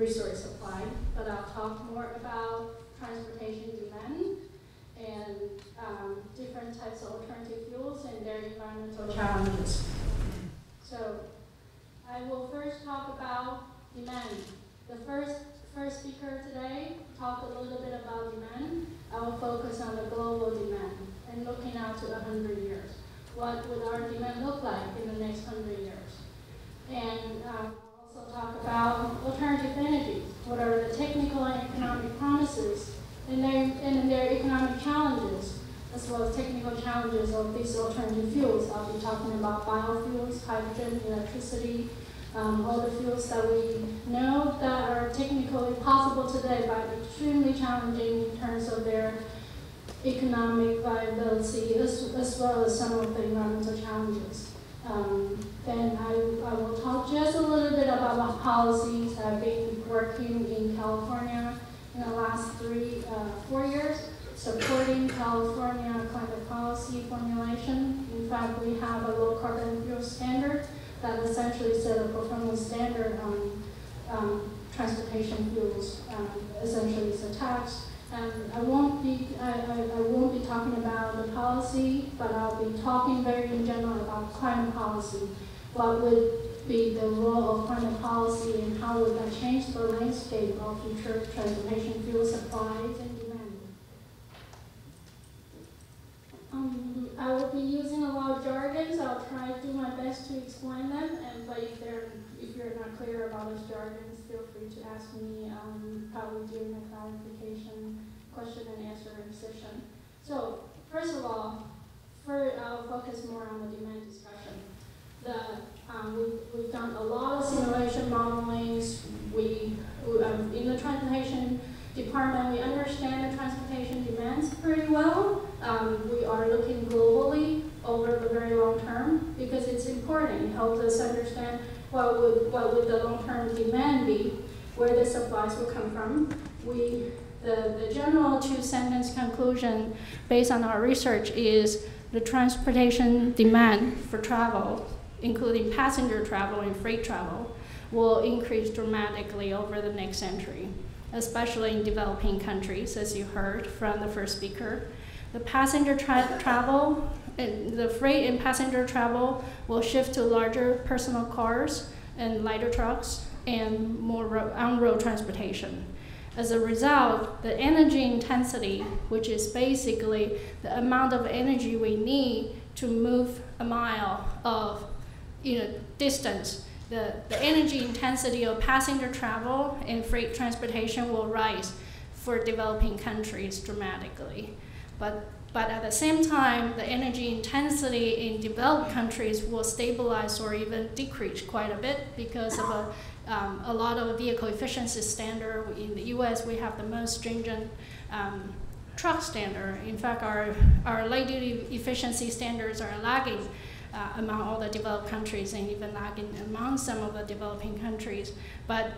resource supply. But I'll talk more about transportation demand and um, different types of alternative fuels and their environmental challenges. So I will first talk about demand. The first first speaker today talked a little bit about demand. I will focus on the global demand and looking out to 100 years. What would our demand look like in the next 100 years? And um, talk about alternative energies. What are the technical and economic promises and their, and their economic challenges, as well as technical challenges of these alternative fuels. I'll be talking about biofuels, hydrogen, electricity, um, all the fuels that we know that are technically possible today, but extremely challenging in terms of their economic viability, as, as well as some of the environmental challenges. Um, then I, I will talk just a little bit about the policies I've been working in California in the last three, uh, four years, supporting California climate policy formulation. In fact, we have a low carbon fuel standard that essentially set a performance standard on um, transportation fuels. Um, essentially, it's a tax. And I won't be I, I, I, won't be talking about the policy, but I'll be talking very in general about climate policy. What would be the role of climate policy and how would that change the landscape of future transportation fuel supplies and demand? Um, I will be using a lot of jargons. I'll try to do my best to explain them. And but if they're if you're not clear about those jargons, feel free to ask me um, probably during the clarification question and answer session. So first of all, for I'll focus more on the demand discussion. The um, we've, we've done a lot of simulation modelings. We, we um, in the transportation department, we understand the transportation demands pretty well. Um, we are looking globally over the very long term because it's important. It helps us understand what would, what would the long-term demand be, where the supplies will come from. We, the, the general two-sentence conclusion based on our research is the transportation demand for travel, including passenger travel and freight travel, will increase dramatically over the next century especially in developing countries, as you heard from the first speaker. The passenger tra travel, the freight and passenger travel will shift to larger personal cars and lighter trucks and more on-road transportation. As a result, the energy intensity, which is basically the amount of energy we need to move a mile of you know, distance, the, the energy intensity of passenger travel and freight transportation will rise for developing countries dramatically. But, but at the same time, the energy intensity in developed countries will stabilize or even decrease quite a bit because of a, um, a lot of vehicle efficiency standard. In the US, we have the most stringent um, truck standard. In fact, our, our light duty efficiency standards are lagging uh, among all the developed countries and even lagging among some of the developing countries. But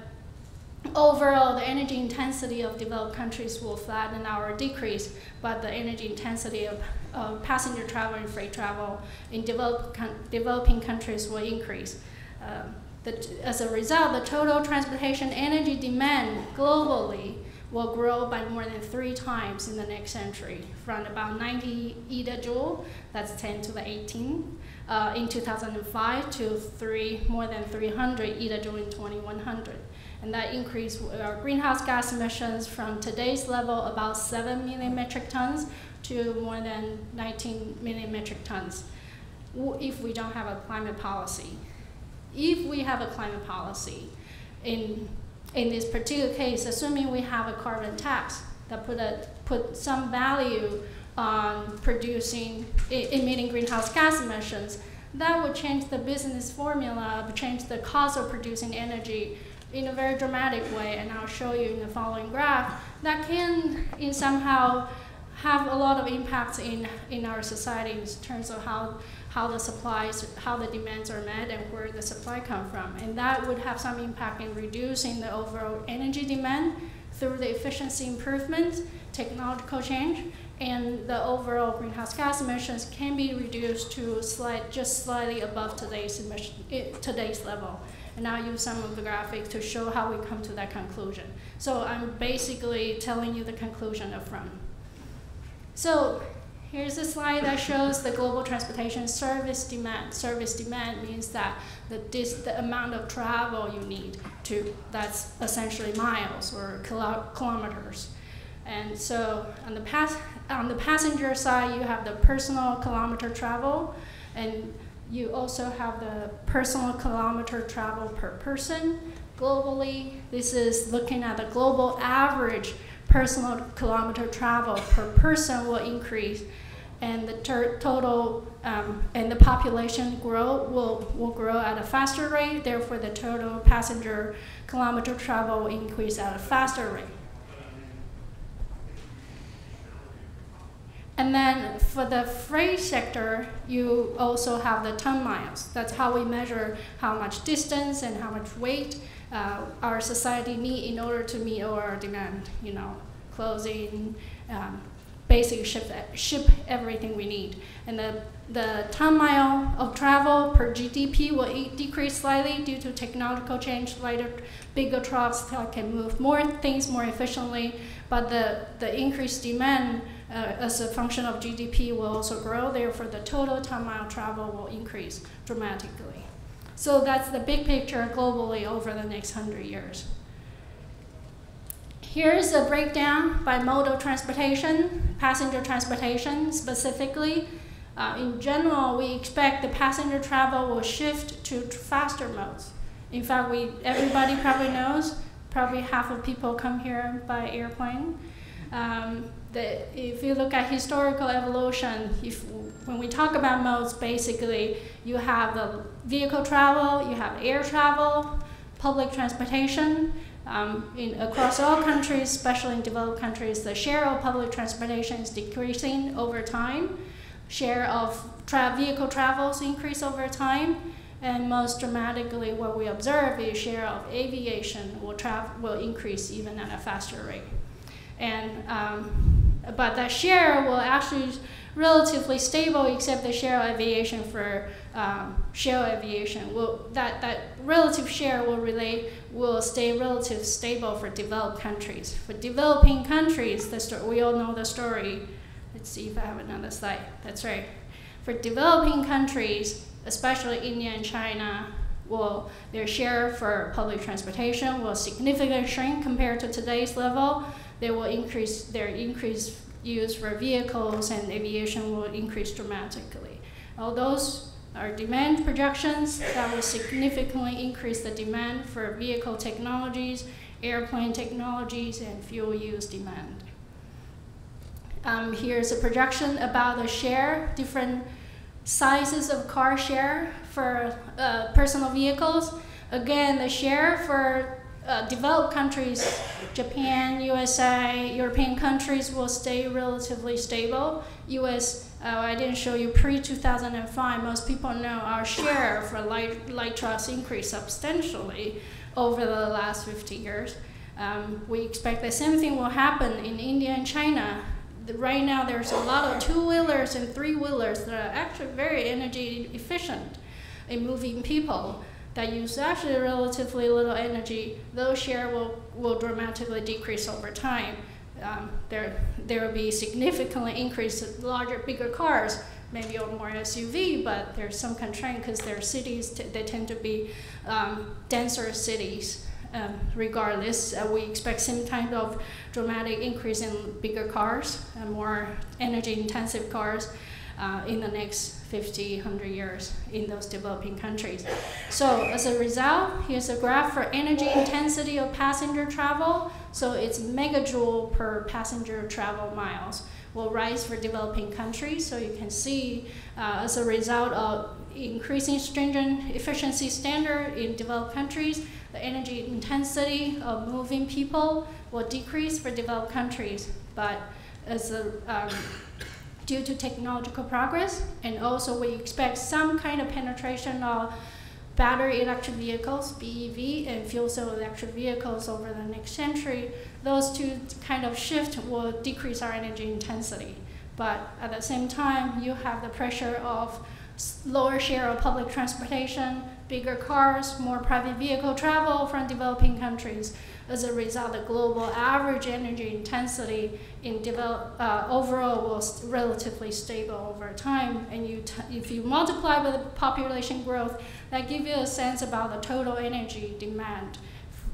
overall, the energy intensity of developed countries will flatten or decrease, but the energy intensity of, of passenger travel and freight travel in developed, developing countries will increase. Um, the, as a result, the total transportation energy demand globally will grow by more than three times in the next century, from about 90 exajoule, that's 10 to the 18, uh, in 2005 to three, more than 300 exajoule in 2100. And that increased our uh, greenhouse gas emissions from today's level, about 7 million metric tons, to more than 19 million metric tons if we don't have a climate policy. If we have a climate policy, in, in this particular case, assuming we have a carbon tax that put, a, put some value on producing, emitting greenhouse gas emissions, that would change the business formula, change the cost of producing energy in a very dramatic way, and I'll show you in the following graph, that can in somehow have a lot of impacts in, in our society in terms of how, how the supplies, how the demands are met and where the supply come from. And that would have some impact in reducing the overall energy demand through the efficiency improvement, technological change, and the overall greenhouse gas emissions can be reduced to slight, just slightly above today's, emission, eh, today's level. And I'll use some of the graphics to show how we come to that conclusion. So I'm basically telling you the conclusion up front. So here's a slide that shows the global transportation service demand. Service demand means that the, the amount of travel you need to, that's essentially miles or kilo kilometers. And so on the, pass, on the passenger side, you have the personal kilometer travel, and you also have the personal kilometer travel per person. Globally, this is looking at the global average personal kilometer travel per person will increase and the total um, and the population grow will, will grow at a faster rate therefore the total passenger kilometer travel will increase at a faster rate and then for the freight sector you also have the ton miles that's how we measure how much distance and how much weight uh, our society need in order to meet our demand, you know, clothing, um, basic ship, ship everything we need. And the, the ton mile of travel per GDP will decrease slightly due to technological change, lighter, bigger trucks that can move more things more efficiently, but the, the increased demand as a function of GDP will also grow, therefore the total ton mile travel will increase dramatically. So that's the big picture globally over the next 100 years. Here's a breakdown by mode of transportation, passenger transportation specifically. Uh, in general, we expect the passenger travel will shift to faster modes. In fact, we, everybody probably knows, probably half of people come here by airplane. Um, the, if you look at historical evolution, if, when we talk about modes, basically you have the vehicle travel, you have air travel, public transportation. Um, in, across all countries, especially in developed countries, the share of public transportation is decreasing over time. Share of tra vehicle travels increase over time. And most dramatically, what we observe is share of aviation will, will increase even at a faster rate. And, um, but that share will actually relatively stable except the share of aviation for um, shell aviation. Will, that, that relative share will, relate, will stay relative stable for developed countries. For developing countries, the we all know the story. Let's see if I have another slide. That's right. For developing countries, especially India and China, will their share for public transportation will significantly shrink compared to today's level. They will increase their increased use for vehicles and aviation will increase dramatically. All those are demand projections that will significantly increase the demand for vehicle technologies, airplane technologies, and fuel use demand. Um, here's a projection about the share, different sizes of car share for uh, personal vehicles. Again, the share for uh, developed countries, Japan, USA, European countries will stay relatively stable. US, uh, I didn't show you pre-2005, most people know our share for light, light trucks increased substantially over the last 50 years. Um, we expect the same thing will happen in India and China. Right now, there's a lot of two-wheelers and three-wheelers that are actually very energy efficient in moving people that use actually relatively little energy, those share will, will dramatically decrease over time. Um, there, there will be significantly increased larger, bigger cars, maybe more SUV, but there's some constraint because their cities, they tend to be um, denser cities. Um, regardless, uh, we expect some kind of dramatic increase in bigger cars and more energy intensive cars uh, in the next 50, 100 years in those developing countries. So as a result, here's a graph for energy intensity of passenger travel. So it's megajoule per passenger travel miles will rise for developing countries. So you can see uh, as a result of increasing stringent efficiency standard in developed countries, the energy intensity of moving people will decrease for developed countries. But as a, um, due to technological progress, and also we expect some kind of penetration of battery electric vehicles, BEV, and fuel cell electric vehicles over the next century. Those two kind of shift will decrease our energy intensity. But at the same time, you have the pressure of lower share of public transportation, bigger cars, more private vehicle travel from developing countries. As a result, the global average energy intensity in develop, uh, overall was relatively stable over time. And you if you multiply by the population growth, that gives you a sense about the total energy demand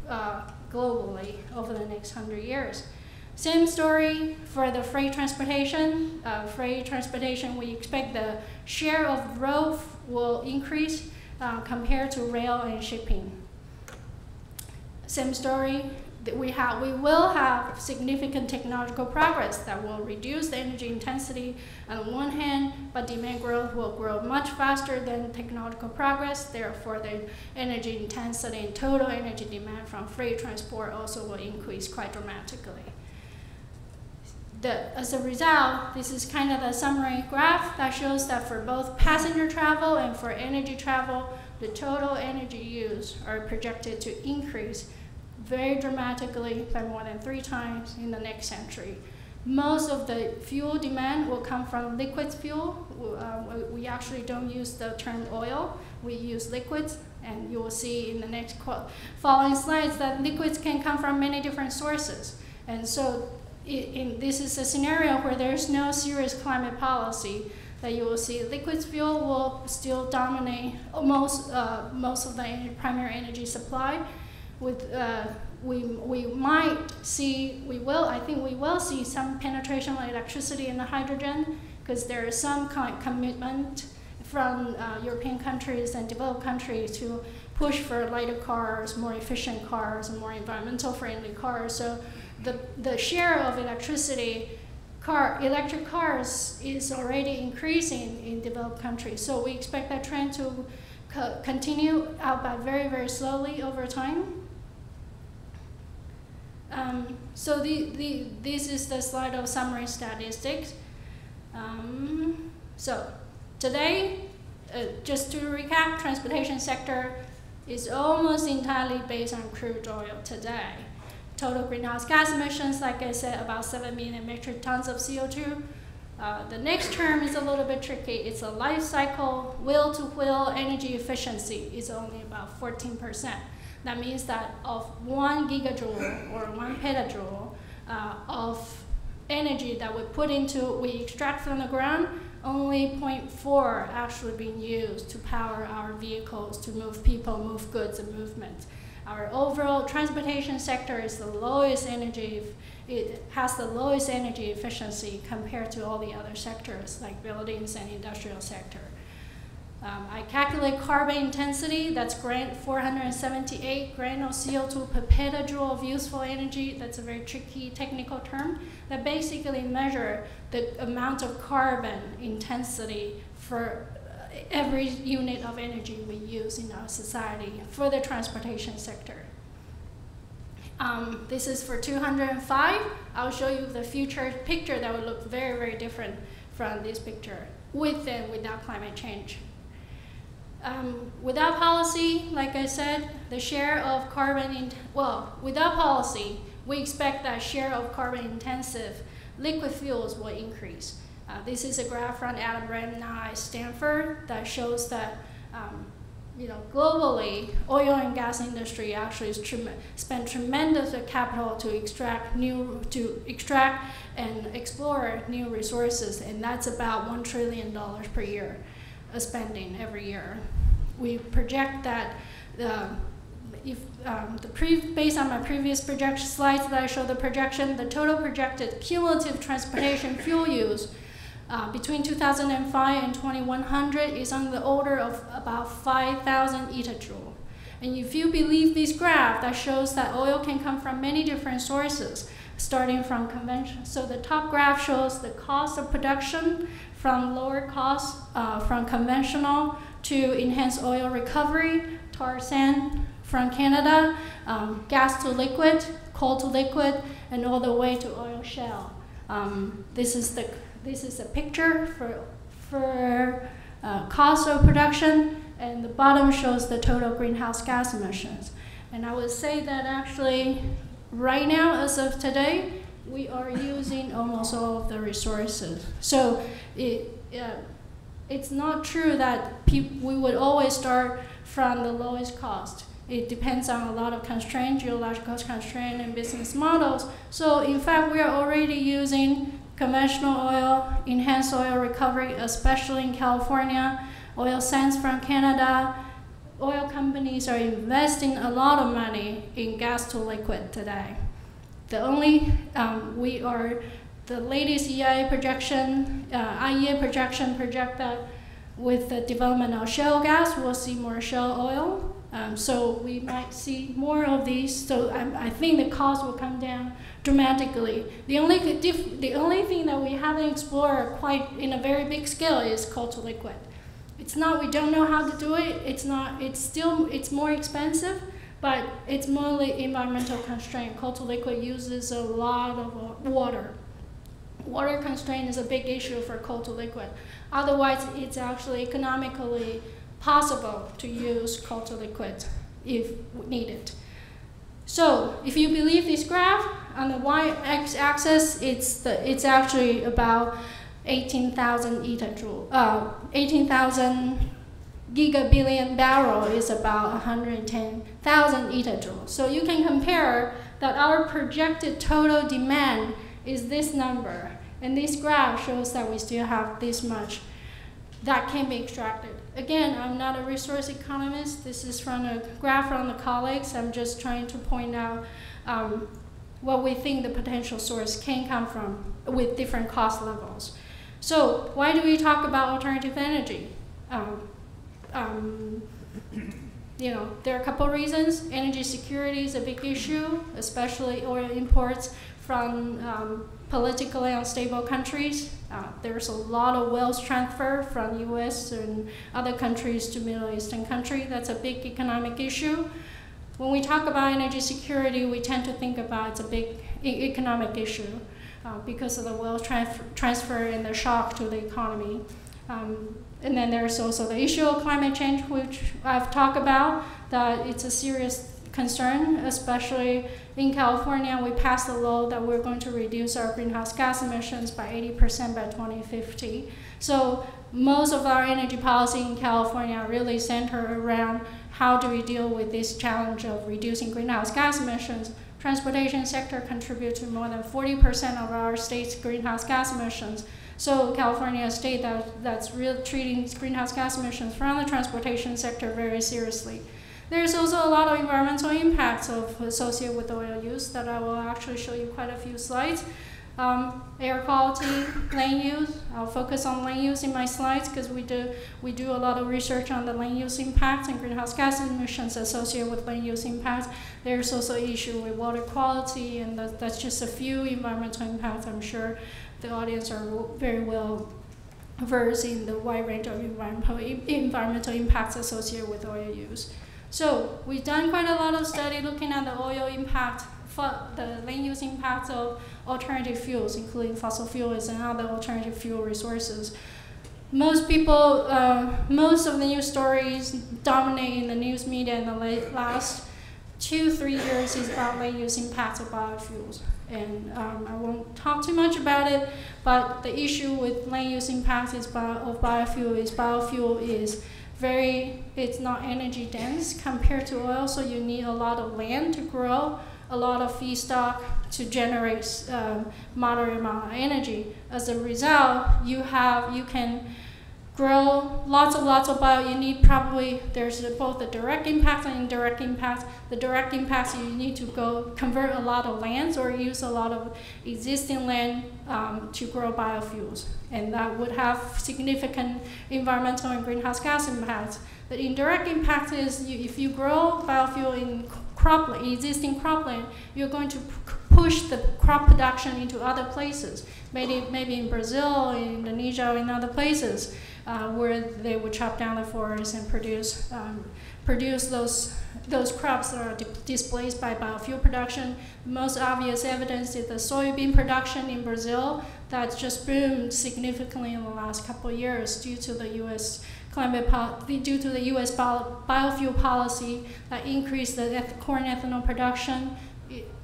uh, globally over the next hundred years. Same story for the freight transportation. Uh, freight transportation, we expect the share of road will increase uh, compared to rail and shipping. Same story, we, have, we will have significant technological progress that will reduce the energy intensity on one hand, but demand growth will grow much faster than technological progress. Therefore, the energy intensity and total energy demand from freight transport also will increase quite dramatically the, as a result, this is kind of the summary graph that shows that for both passenger travel and for energy travel, the total energy use are projected to increase very dramatically by more than three times in the next century. Most of the fuel demand will come from liquid fuel. Uh, we actually don't use the term oil, we use liquids, and you will see in the next following slides that liquids can come from many different sources. And so in, this is a scenario where there's no serious climate policy that you will see liquid fuel will still dominate most, uh, most of the primary energy supply. With, uh, we, we might see, we will, I think we will see some penetration of electricity in the hydrogen because there is some kind commitment from uh, European countries and developed countries to push for lighter cars, more efficient cars, and more environmental friendly cars. So the, the share of electricity car, electric cars is already increasing in developed countries. So we expect that trend to co continue out by very, very slowly over time. Um, so the, the, this is the slide of summary statistics. Um, so today, uh, just to recap, transportation sector is almost entirely based on crude oil today total greenhouse gas emissions, like I said, about 7 million metric tons of CO2. Uh, the next term is a little bit tricky. It's a life cycle, wheel to wheel energy efficiency is only about 14%. That means that of one gigajoule or one petajoule uh, of energy that we put into, we extract from the ground, only 0.4 actually being used to power our vehicles, to move people, move goods, and movement. Our overall transportation sector is the lowest energy, it has the lowest energy efficiency compared to all the other sectors like buildings and industrial sector. Um, I calculate carbon intensity, that's grant 478 gram of CO2 per petajoule of useful energy. That's a very tricky technical term that basically measure the amount of carbon intensity for every unit of energy we use in our society for the transportation sector. Um, this is for 205. I'll show you the future picture that will look very, very different from this picture with and without climate change. Um, without policy, like I said, the share of carbon, in, well, without policy, we expect that share of carbon intensive liquid fuels will increase. Uh, this is a graph from Adam Ramnai Stanford that shows that um, you know, globally, oil and gas industry actually trem spend tremendous capital to extract new, to extract and explore new resources, and that's about one trillion dollars per year of spending every year. We project that the if um, the pre based on my previous projection slides that I show the projection, the total projected cumulative transportation fuel use uh, between 2005 and 2100 is on the order of about 5,000 exajoule. And if you believe this graph, that shows that oil can come from many different sources, starting from convention. So the top graph shows the cost of production from lower cost uh, from conventional to enhanced oil recovery, tar sand from Canada, um, gas to liquid, coal to liquid, and all the way to oil shale. Um, this is the this is a picture for for uh, cost of production, and the bottom shows the total greenhouse gas emissions. And I would say that actually, right now, as of today, we are using almost all of the resources. So it, uh, it's not true that we would always start from the lowest cost. It depends on a lot of constraints, geological constraints, and business models. So in fact, we are already using conventional oil, enhanced oil recovery, especially in California, oil sands from Canada. Oil companies are investing a lot of money in gas to liquid today. The only, um, we are, the latest EIA projection, uh, IEA projection project that with the development of shale gas, we'll see more shale oil. Um, so we might see more of these. So I, I, think the cost will come down dramatically. The only the only thing that we haven't explored quite in a very big scale is coal to liquid. It's not we don't know how to do it. It's not. It's still it's more expensive, but it's mostly environmental constraint. Coal to liquid uses a lot of water. Water constraint is a big issue for coal to liquid. Otherwise, it's actually economically possible to use coal to liquid if needed. So if you believe this graph, on the y-axis, it's, it's actually about 18,000 exajoule, uh, 18,000 gigabillion barrel is about 110,000 exajoules. So you can compare that our projected total demand is this number. And this graph shows that we still have this much that can be extracted. Again, I'm not a resource economist. This is from a graph from the colleagues. I'm just trying to point out um, what we think the potential source can come from with different cost levels. So why do we talk about alternative energy? Um, um, you know, there are a couple reasons. Energy security is a big issue, especially oil imports from um, politically unstable countries. Uh, there's a lot of wealth transfer from U.S. and other countries to Middle Eastern countries. That's a big economic issue. When we talk about energy security, we tend to think about it's a big e economic issue uh, because of the wealth trans transfer and the shock to the economy. Um, and then there's also the issue of climate change, which I've talked about, that it's a serious concern, especially in California. We passed a law that we're going to reduce our greenhouse gas emissions by 80% by 2050. So most of our energy policy in California really center around how do we deal with this challenge of reducing greenhouse gas emissions. Transportation sector contributes to more than 40% of our state's greenhouse gas emissions. So California, a state that, that's real, treating greenhouse gas emissions from the transportation sector very seriously. There's also a lot of environmental impacts of associated with oil use that I will actually show you quite a few slides. Um, air quality, land use. I'll focus on land use in my slides because we do we do a lot of research on the land use impacts and greenhouse gas emissions associated with land use impacts. There's also issue with water quality, and that, that's just a few environmental impacts. I'm sure the audience are very well versed in the wide range of environmental environmental impacts associated with oil use. So we've done quite a lot of study looking at the oil impact, for the land use impact of alternative fuels, including fossil fuels and other alternative fuel resources. Most people, uh, most of the news stories dominating the news media in the last two, three years is about land use impact of biofuels. And um, I won't talk too much about it, but the issue with land use impact is bio, of biofuel is biofuel is very, it's not energy dense compared to oil, so you need a lot of land to grow, a lot of feedstock to generate um, moderate amount of energy. As a result, you have, you can grow lots of lots of bio. You need probably there's both the direct impact and indirect impact. The direct impacts you need to go convert a lot of lands or use a lot of existing land um, to grow biofuels, and that would have significant environmental and greenhouse gas impacts. The indirect impact is you, if you grow biofuel in cropland, existing cropland, you're going to push the crop production into other places, maybe maybe in Brazil, in Indonesia, or in other places uh, where they would chop down the forest and produce um, produce those those crops that are displaced by biofuel production. Most obvious evidence is the soybean production in Brazil that's just boomed significantly in the last couple of years due to the U.S. climate due to the U.S. biofuel policy that increased the corn ethanol production.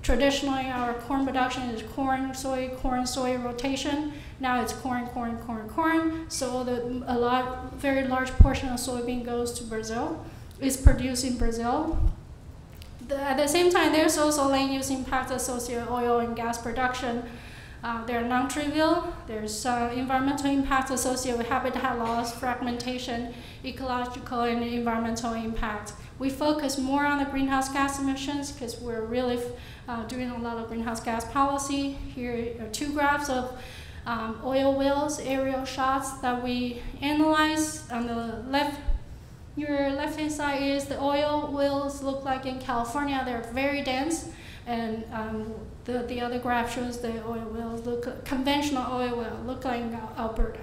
It, traditionally, our corn production is corn, soy, corn, soy rotation. Now it's corn, corn, corn, corn. So the, a lot, very large portion of soybean goes to Brazil is produced in Brazil. The, at the same time, there's also land use impact associated with oil and gas production. Uh, they're non-trivial. There's uh, environmental impact associated with habitat loss, fragmentation, ecological and environmental impact. We focus more on the greenhouse gas emissions because we're really uh, doing a lot of greenhouse gas policy. Here are two graphs of um, oil wells, aerial shots that we analyze. On the left your left-hand side is the oil wells look like in California. They're very dense. And um, the, the other graph shows the oil wells look conventional oil well look like in Alberta.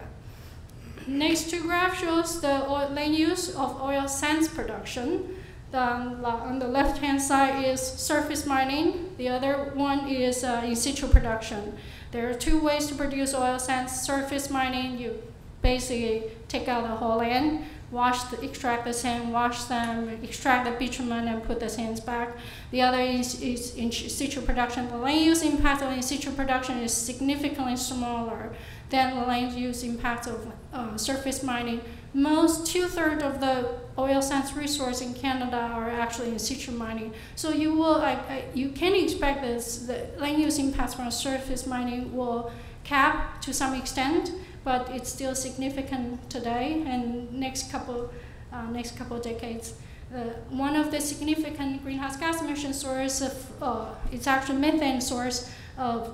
Next two graph shows the oil, land use of oil sands production. The, on the left-hand side is surface mining. The other one is uh, in situ production. There are two ways to produce oil sands. Surface mining, you basically take out the whole land wash the, extract the sand, wash them, extract the bitumen and put the sands back. The other is, is in situ production. The land use impact of in situ production is significantly smaller than the land use impact of uh, surface mining. Most two-thirds of the oil sands resource in Canada are actually in situ mining. So you will, I, I, you can expect this, the land use impacts from surface mining will cap to some extent, but it's still significant today and next couple, uh, next couple decades. Uh, one of the significant greenhouse gas emission source of, uh, it's actually methane source of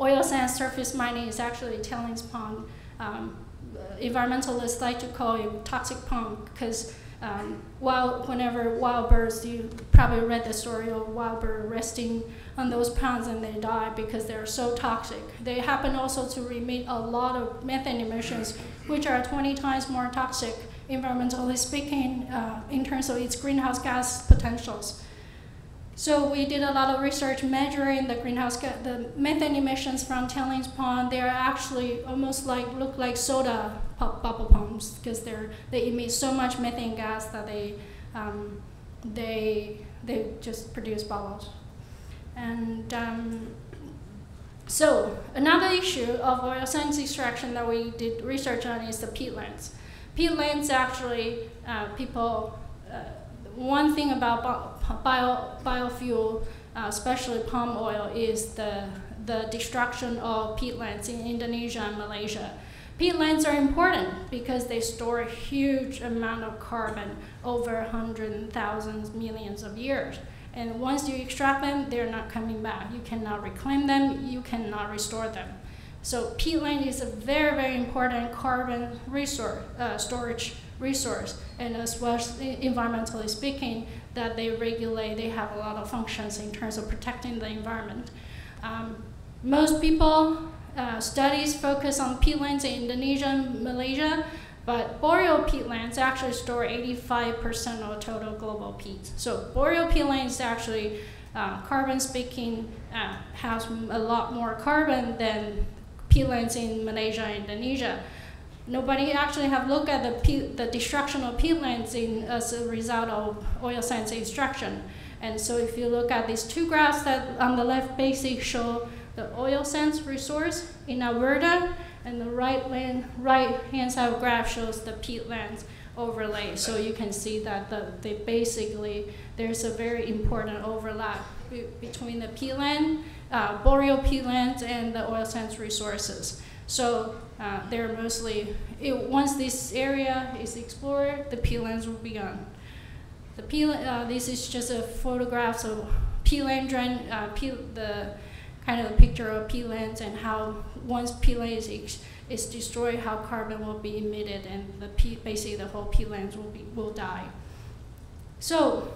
oil sands surface mining is actually tailings pond. Um, environmentalists like to call it toxic pond because um, whenever wild birds, you probably read the story of wild bird resting on those ponds and they die because they're so toxic. They happen also to emit a lot of methane emissions, which are 20 times more toxic, environmentally speaking, uh, in terms of its greenhouse gas potentials. So we did a lot of research measuring the greenhouse gas, the methane emissions from tailings pond. They're actually almost like look like soda bubble pumps because they're they emit so much methane gas that they um, they they just produce bubbles. And um, so another issue of oil sands extraction that we did research on is the peatlands. Peatlands actually, uh, people, uh, one thing about bio, biofuel, uh, especially palm oil, is the, the destruction of peatlands in Indonesia and Malaysia. Peatlands are important because they store a huge amount of carbon over hundreds thousands, millions of years. And once you extract them, they're not coming back. You cannot reclaim them, you cannot restore them. So peatland is a very, very important carbon resource, uh, storage resource, and as well as environmentally speaking, that they regulate, they have a lot of functions in terms of protecting the environment. Um, most people, uh, studies focus on peatlands in Indonesia, Malaysia, but boreal peatlands actually store 85% of total global peat. So boreal peatlands actually, uh, carbon speaking, uh, has a lot more carbon than peatlands in Malaysia and Indonesia. Nobody actually have looked at the, the destruction of peatlands in, as a result of oil sands extraction. And so if you look at these two graphs that on the left basically show the oil sands resource in Alberta and the right, land, right hand side graph shows the peatlands overlay. So you can see that the, they basically, there's a very important overlap be, between the peatland, uh, boreal peatlands and the oil sands resources. So uh, they're mostly, it, once this area is explored, the peatlands will be gone. The peatland, uh, this is just a photograph of peatland, uh, peel, the kind of a picture of peatlands and how once peatland is, is destroyed, how carbon will be emitted and the peat, basically the whole peatlands will, be, will die. So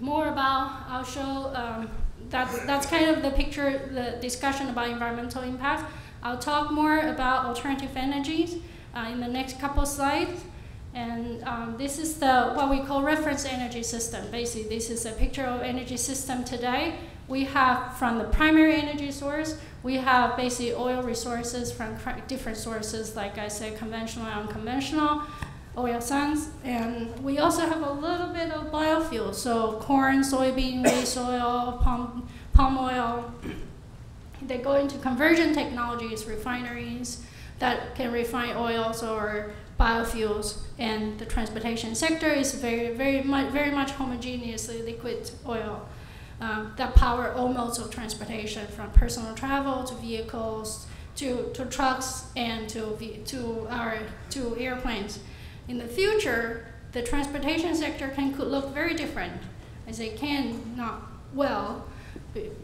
more about, I'll show, um, that, that's kind of the picture, the discussion about environmental impact. I'll talk more about alternative energies, uh, in the next couple slides. And um, this is the what we call reference energy system. Basically, this is a picture of energy system today. We have from the primary energy source, we have basically oil resources from different sources, like I said, conventional and unconventional oil sands. And we also have a little bit of biofuel, so corn, soybean, waste oil, palm, palm oil. They go into conversion technologies, refineries that can refine oils or biofuels, and the transportation sector is very, very much, very much homogeneously liquid oil um, that power all modes of transportation, from personal travel to vehicles to, to trucks and to, to, our, to airplanes. In the future, the transportation sector can could look very different, as it can not well,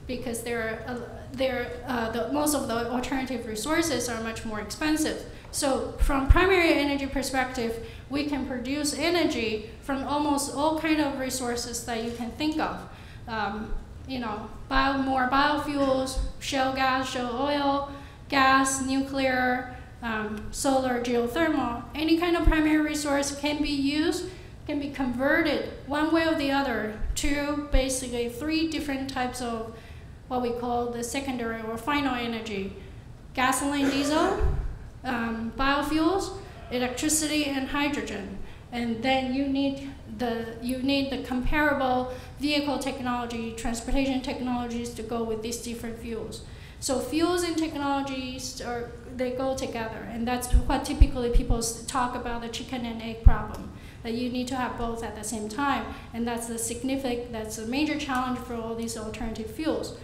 because there are, uh, there, uh, the, most of the alternative resources are much more expensive. So from primary energy perspective, we can produce energy from almost all kind of resources that you can think of um, you know, bio, more biofuels, shale gas, shale oil, gas, nuclear, um, solar, geothermal, any kind of primary resource can be used, can be converted one way or the other to basically three different types of what we call the secondary or final energy. Gasoline, diesel, um, biofuels, electricity, and hydrogen. And then you need the you need the comparable vehicle technology, transportation technologies to go with these different fuels. So fuels and technologies are they go together, and that's what typically people talk about the chicken and egg problem. That you need to have both at the same time, and that's the significant that's a major challenge for all these alternative fuels.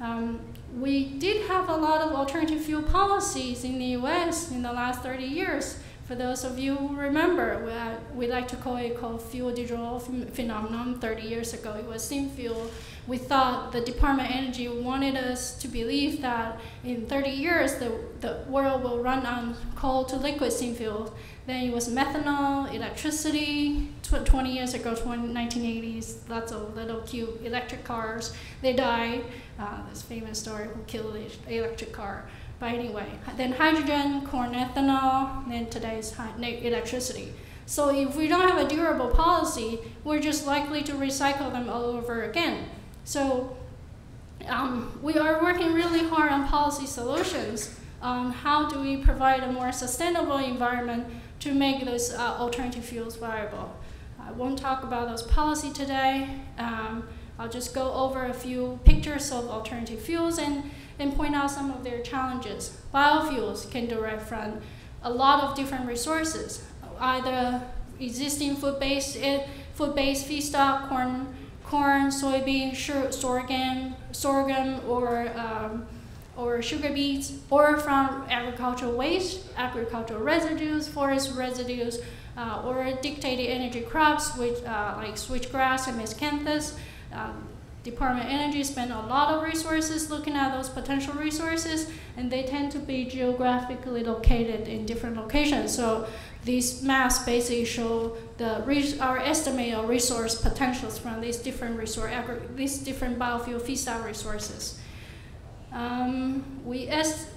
Um, we did have a lot of alternative fuel policies in the U.S. in the last 30 years, for those of you who remember, we, uh, we like to call it called fuel digital phenomenon. 30 years ago, it was synfuel. We thought the Department of Energy wanted us to believe that in 30 years, the, the world will run on coal to liquid synfuel. Then it was methanol, electricity. Tw 20 years ago, 20, 1980s, lots of little cute electric cars. They died. Uh, this famous story who killed the electric car. But anyway, then hydrogen, corn ethanol, then today's electricity. So if we don't have a durable policy, we're just likely to recycle them all over again. So um, we are working really hard on policy solutions on how do we provide a more sustainable environment to make those uh, alternative fuels viable. I won't talk about those policy today. Um, I'll just go over a few pictures of alternative fuels and and point out some of their challenges. Biofuels can derive from a lot of different resources, either existing food-based eh, food-based feedstock, corn, corn, soybean, sorghum, sorghum, or um, or sugar beets, or from agricultural waste, agricultural residues, forest residues, uh, or dictated energy crops, which uh, like switchgrass and miscanthus. Um, Department of Energy spend a lot of resources looking at those potential resources, and they tend to be geographically located in different locations. So these maps basically show the our estimate of resource potentials from these different resource these different biofuel feedstock resources. Um, we est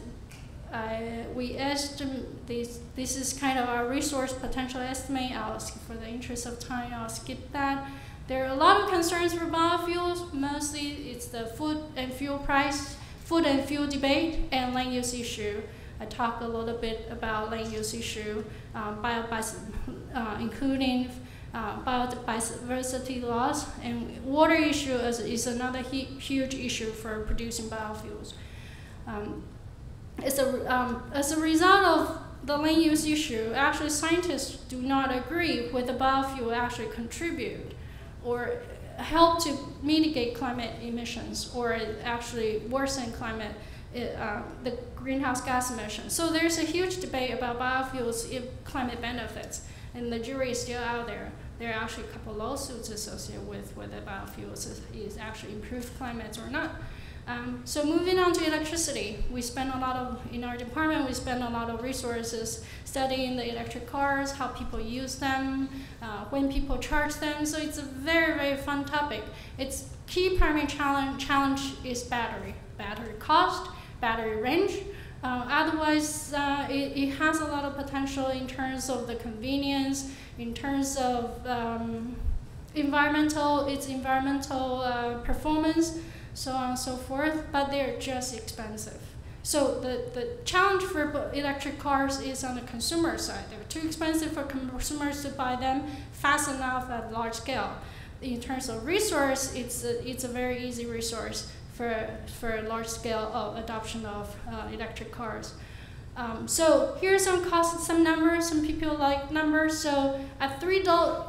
uh, we estimate this. This is kind of our resource potential estimate. I'll, for the interest of time, I'll skip that. There are a lot of concerns for biofuels. Mostly it's the food and fuel price, food and fuel debate, and land use issue. I talk a little bit about land use issue, um, uh, including uh, biodiversity loss, and water issue is, is another huge issue for producing biofuels. Um, as, a, um, as a result of the land use issue, actually scientists do not agree with the biofuel actually contribute or help to mitigate climate emissions or actually worsen climate, uh, the greenhouse gas emissions. So there's a huge debate about biofuels if climate benefits, and the jury is still out there. There are actually a couple lawsuits associated with whether biofuels is, is actually improved climate or not. Um, so moving on to electricity, we spend a lot of, in our department, we spend a lot of resources studying the electric cars, how people use them, uh, when people charge them. So it's a very, very fun topic. Its key primary challenge, challenge is battery. Battery cost, battery range, Uh, otherwise, uh, it, it, has a lot of potential in terms of the convenience, in terms of um, environmental, its environmental uh, performance, so on and so forth, but they're just expensive. So the, the challenge for electric cars is on the consumer side. They're too expensive for consumers to buy them fast enough at large scale. In terms of resource, it's a, it's a very easy resource for, for large scale adoption of uh, electric cars. Um, so here's some costs, some numbers. Some people like numbers. So at three dollars,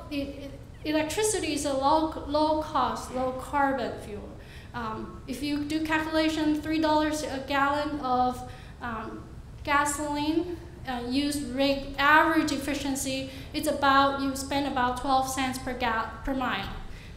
electricity is a low, low cost, low carbon fuel. Um, if you do calculation, three dollars a gallon of um, gasoline uh, used average efficiency, it's about you spend about 12 cents per gal per mile.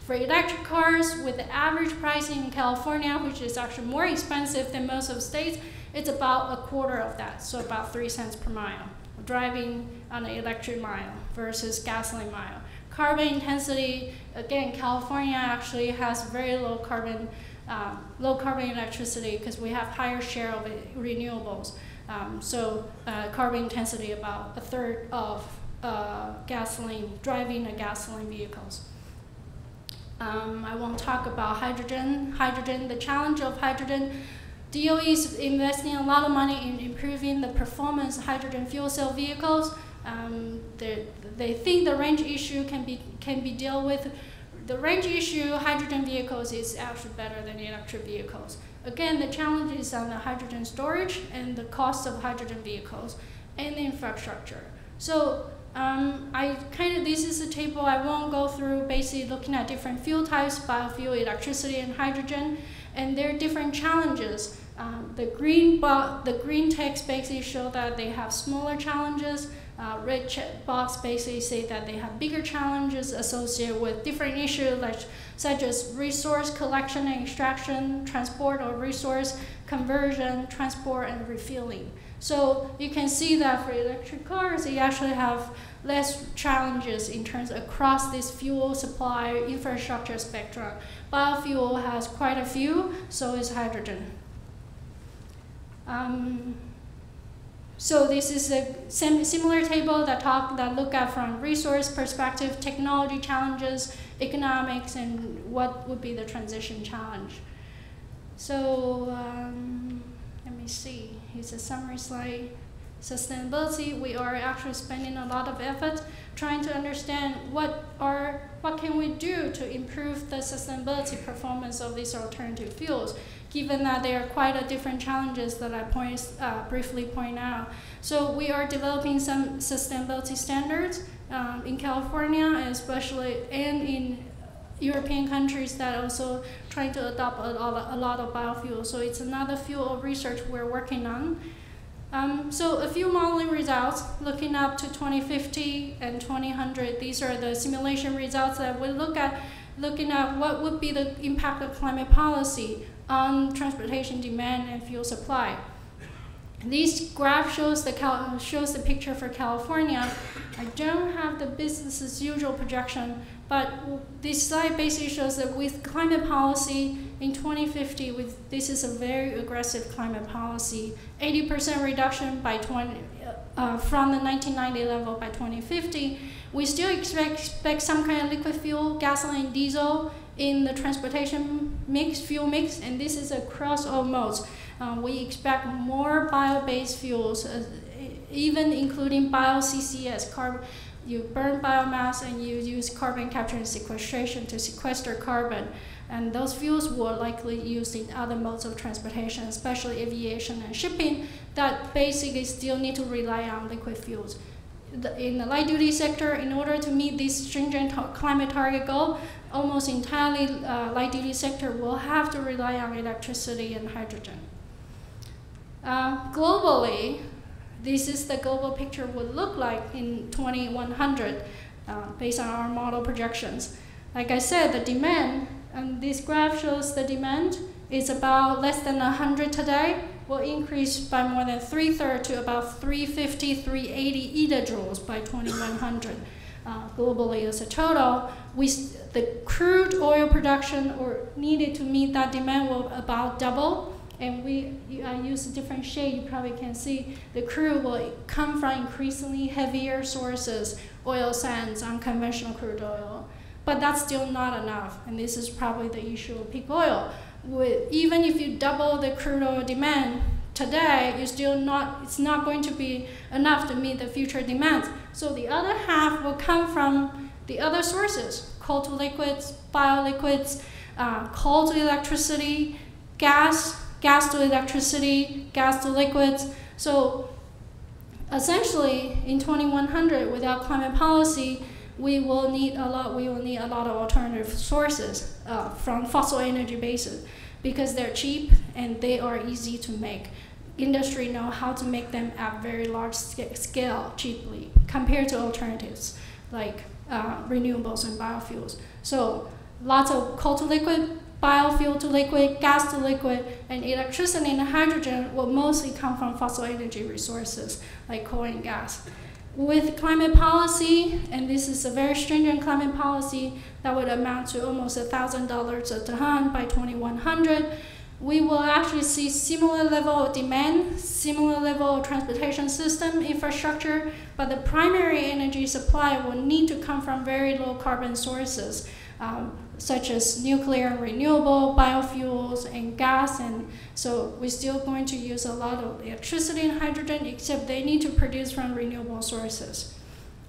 For electric cars, with the average pricing in California, which is actually more expensive than most of the states, it's about a quarter of that, so about three cents per mile. Driving on an electric mile versus gasoline mile. Carbon intensity, again, California actually has very low carbon, um, low carbon electricity because we have higher share of renewables. Um, so uh, carbon intensity about a third of uh, gasoline, driving a gasoline vehicles. Um, I won't talk about hydrogen. Hydrogen, the challenge of hydrogen, DOE is investing a lot of money in improving the performance of hydrogen fuel cell vehicles. Um, they, think the range issue can be, can be dealt with. The range issue, hydrogen vehicles is actually better than electric vehicles. Again, the challenge is on the hydrogen storage and the cost of hydrogen vehicles and the infrastructure. So um, I kind of, this is a table I won't go through, basically looking at different fuel types, biofuel, electricity, and hydrogen, and there are different challenges. Um, the green the green text basically show that they have smaller challenges. Uh, red box basically say that they have bigger challenges associated with different issues like such as resource collection and extraction, transport or resource conversion, transport and refueling. So you can see that for electric cars, they actually have less challenges in terms across this fuel supply infrastructure spectrum. Biofuel has quite a few, so is hydrogen. Um, so this is a similar table that talk that look at from resource perspective, technology challenges, economics, and what would be the transition challenge. So um, let me see. Here's a summary slide. Sustainability, we are actually spending a lot of effort trying to understand what are what can we do to improve the sustainability performance of these alternative fuels, given that there are quite a different challenges that I point, uh, briefly point out. So we are developing some sustainability standards um, in California, especially and in European countries that also trying to adopt a, a lot of biofuels. So it's another field of research we're working on. Um, so a few modeling results looking up to 2050 and 2000. These are the simulation results that we look at, looking at what would be the impact of climate policy on transportation demand and fuel supply. This graph shows the, shows the picture for California. I don't have the business as usual projection, but this slide basically shows that with climate policy in 2050, with, this is a very aggressive climate policy, 80% reduction by 20, uh, from the 1990 level by 2050. We still expect, expect some kind of liquid fuel, gasoline, diesel in the transportation mix, fuel mix, and this is across all modes. Uh, we expect more bio-based fuels, uh, even including bio-CCS, carbon, you burn biomass and you use carbon capture and sequestration to sequester carbon. And those fuels were likely used in other modes of transportation, especially aviation and shipping, that basically still need to rely on liquid fuels. The, in the light duty sector, in order to meet this stringent climate target goal, almost entirely uh, light duty sector will have to rely on electricity and hydrogen. Uh, globally, this is the global picture would look like in 2100 uh, based on our model projections. Like I said, the demand, and this graph shows the demand is about less than 100 today, will increase by more than three-thirds to about 350, 380 etajoules by 2100 uh, globally as a total. We, the crude oil production or needed to meet that demand will about double and we I use a different shade. You probably can see the crude will come from increasingly heavier sources, oil sands, unconventional crude oil. But that's still not enough, and this is probably the issue of peak oil. With, even if you double the crude oil demand today, you still not it's not going to be enough to meet the future demands. So the other half will come from the other sources: coal to liquids, bioliquids, uh, coal to electricity, gas, gas to electricity, gas to liquids. So essentially, in 2100, without climate policy, we will need a lot. We will need a lot of alternative sources uh, from fossil energy bases because they're cheap and they are easy to make. Industry know how to make them at very large scale cheaply compared to alternatives like uh, renewables and biofuels. So lots of coal to liquid, biofuel to liquid, gas to liquid, and electricity and hydrogen will mostly come from fossil energy resources like coal and gas. With climate policy, and this is a very stringent climate policy that would amount to almost $1,000 a ton by 2100, we will actually see similar level of demand, similar level of transportation system infrastructure, but the primary energy supply will need to come from very low carbon sources. Um, such as nuclear and renewable, biofuels, and gas. And so we're still going to use a lot of electricity and hydrogen, except they need to produce from renewable sources.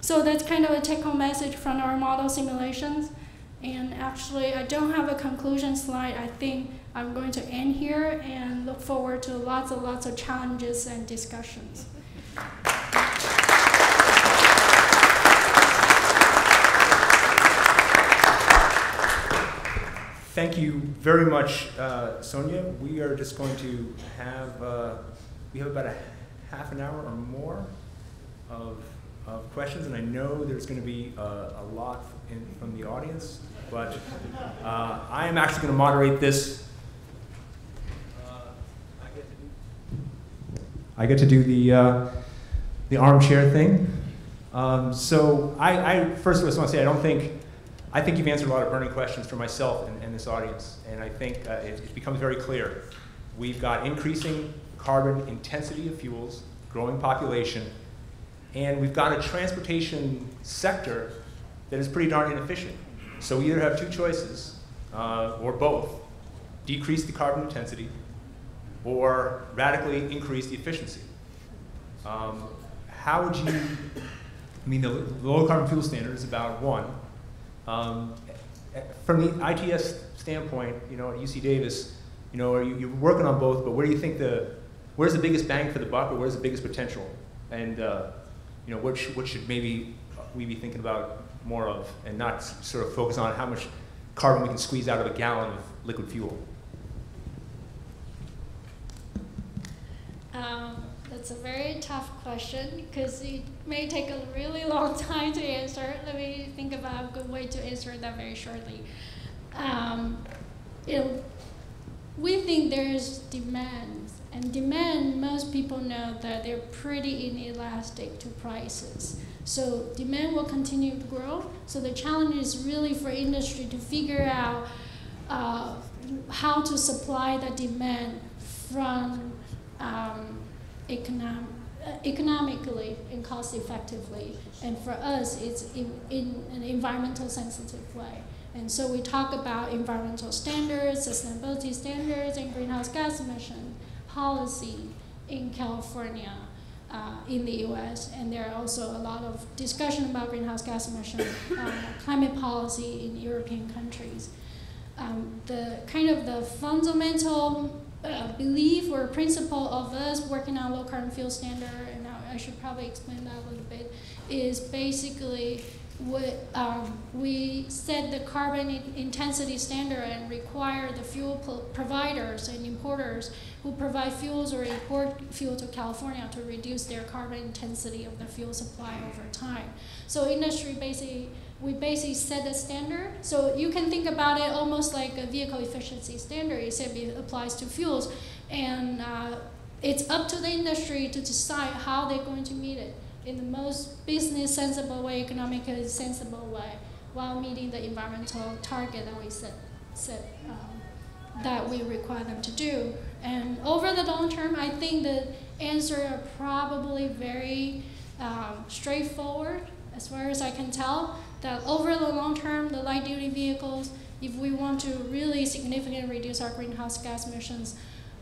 So that's kind of a take-home message from our model simulations. And actually, I don't have a conclusion slide. I think I'm going to end here and look forward to lots and lots of challenges and discussions. Thank you very much, uh, Sonia. We are just going to have, uh, we have about a half an hour or more of, of questions, and I know there's going to be a, a lot in, from the audience, but uh, I am actually going to moderate this. I get to do the, uh, the armchair thing. Um, so I, I first just want to say I don't think I think you've answered a lot of burning questions for myself and, and this audience, and I think uh, it, it, becomes very clear. We've got increasing carbon intensity of fuels, growing population, and we've got a transportation sector that is pretty darn inefficient. So we either have two choices, uh, or both. Decrease the carbon intensity, or radically increase the efficiency. Um, how would you, I mean, the, low carbon fuel standard is about one, um, from the ITS standpoint, you know, at UC Davis, you know, are you, you're working on both, but where do you think the, where's the biggest bang for the buck or where's the biggest potential? And, uh, you know, what, sh what should maybe we be thinking about more of and not sort of focus on how much carbon we can squeeze out of a gallon of liquid fuel? Um, that's a very tough question because it may take a really long time to answer. Let me think about a good way to answer that very shortly. Um, it, we think there's demand, and demand, most people know that they're pretty inelastic to prices. So demand will continue to grow. So the challenge is really for industry to figure out uh, how to supply the demand from um, economic, uh, economically and cost effectively. And for us, it's in, in an environmental sensitive way. And so we talk about environmental standards, sustainability standards, and greenhouse gas emission policy in California, uh, in the US. And there are also a lot of discussion about greenhouse gas emission uh, climate policy in European countries. Um, the kind of the fundamental uh, belief or principle of us working on low carbon fuel standard, and I, I should probably explain that a little bit, is basically what um, we set the carbon intensity standard and require the fuel providers and importers who provide fuels or import fuel to California to reduce their carbon intensity of the fuel supply over time. So industry basically we basically set a standard. So you can think about it almost like a vehicle efficiency standard, except it applies to fuels. And uh, it's up to the industry to decide how they're going to meet it in the most business sensible way, economically sensible way, while meeting the environmental target that we set, set um, that we require them to do. And over the long term, I think the answer are probably very um, straightforward, as far as I can tell. That over the long term, the light duty vehicles, if we want to really significantly reduce our greenhouse gas emissions,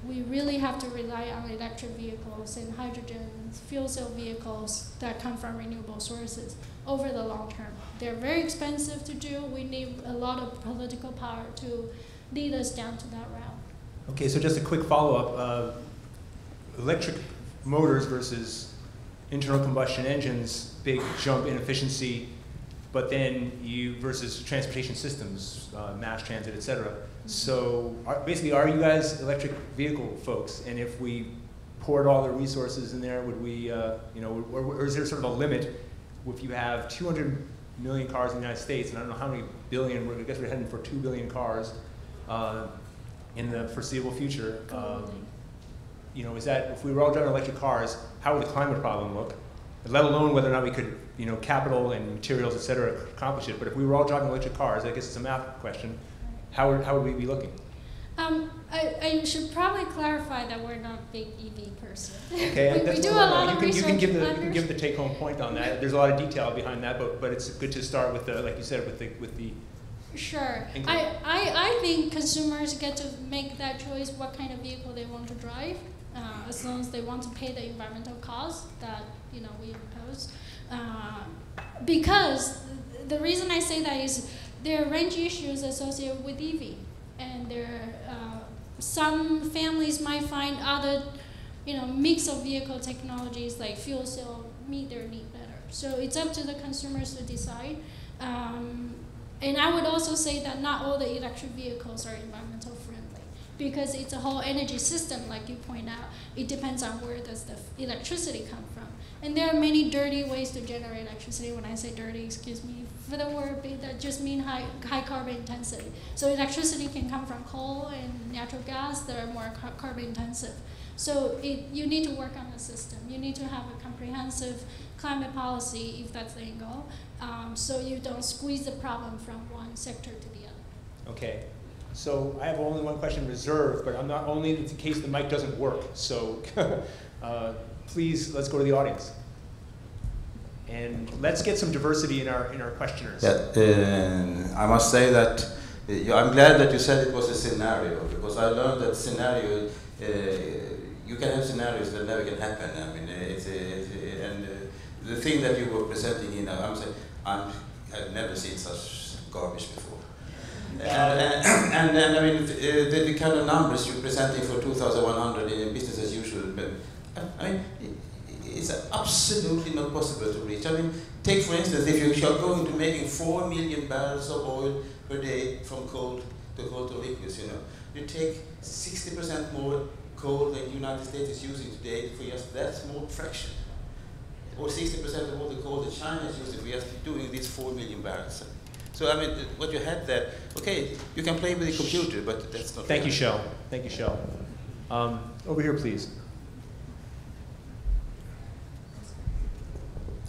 we really have to rely on electric vehicles and hydrogen fuel cell vehicles that come from renewable sources over the long term. They're very expensive to do. We need a lot of political power to lead us down to that route. Okay, so just a quick follow-up. Uh, electric motors versus internal combustion engines, big jump in efficiency, but then you versus transportation systems, uh, mass transit, et cetera. So are, basically, are you guys electric vehicle folks? And if we poured all the resources in there, would we, uh, you know, or, or is there sort of a limit if you have 200 million cars in the United States, and I don't know how many billion, I guess we're heading for 2 billion cars uh, in the foreseeable future. Um, you know, is that, if we were all driving electric cars, how would the climate problem look? Let alone whether or not we could, you know, capital and materials, et cetera, accomplish it. But if we were all driving electric cars, I guess it's a math question, how would, how would we be looking? Um, I, I should probably clarify that we're not big EV person. Okay, we, we do a lot you of can, you research. can give the, you can give the take-home point on that. There's a lot of detail behind that, but, but it's good to start with the, like you said, with the, with the, Sure. I. I, I think consumers get to make that choice what kind of vehicle they want to drive, uh, as long as they want to pay the environmental cost that you know we impose. Uh, because the reason I say that is there are range issues associated with EV, and there uh, some families might find other you know mix of vehicle technologies like fuel cell meet their need better. So it's up to the consumers to decide. Um, and I would also say that not all the electric vehicles are environmental friendly because it's a whole energy system, like you point out. It depends on where does the electricity come from. And there are many dirty ways to generate electricity. When I say dirty, excuse me the word, but that just mean high, high carbon intensity. So electricity can come from coal and natural gas that are more car- carbon intensive. So it, you need to work on the system. You need to have a comprehensive climate policy if that's the goal. Um, so you don't squeeze the problem from one sector to the other. okay. So I have only one question reserved, but I'm not only in case the mic doesn't work. So uh, please, let's go to the audience. And let's get some diversity in our, in our questioners. Yeah, uh, I must say that uh, I'm glad that you said it was a scenario because I learned that scenario. Uh, you can have scenarios that never can happen. I mean, uh, it's, uh, it's uh, and the thing that you were presenting in, I'm saying, I'm, I've never seen such garbage before. And, and, and I mean, the, the kind of numbers you're presenting for 2,100 in business as usual, but I, I mean, it's absolutely not possible to reach. I mean, take for instance, if you are going to making 4 million barrels of oil per day from coal to coal to liquids, you know, you take 60% more coal than the United States is using today for just that small fraction. Or 60% of all the coal that China is using for just doing these 4 million barrels. So, I mean, what you had there, okay, you can play with the computer, but that's not Thank you. Shell. Thank you, Shell. Um, over here, please.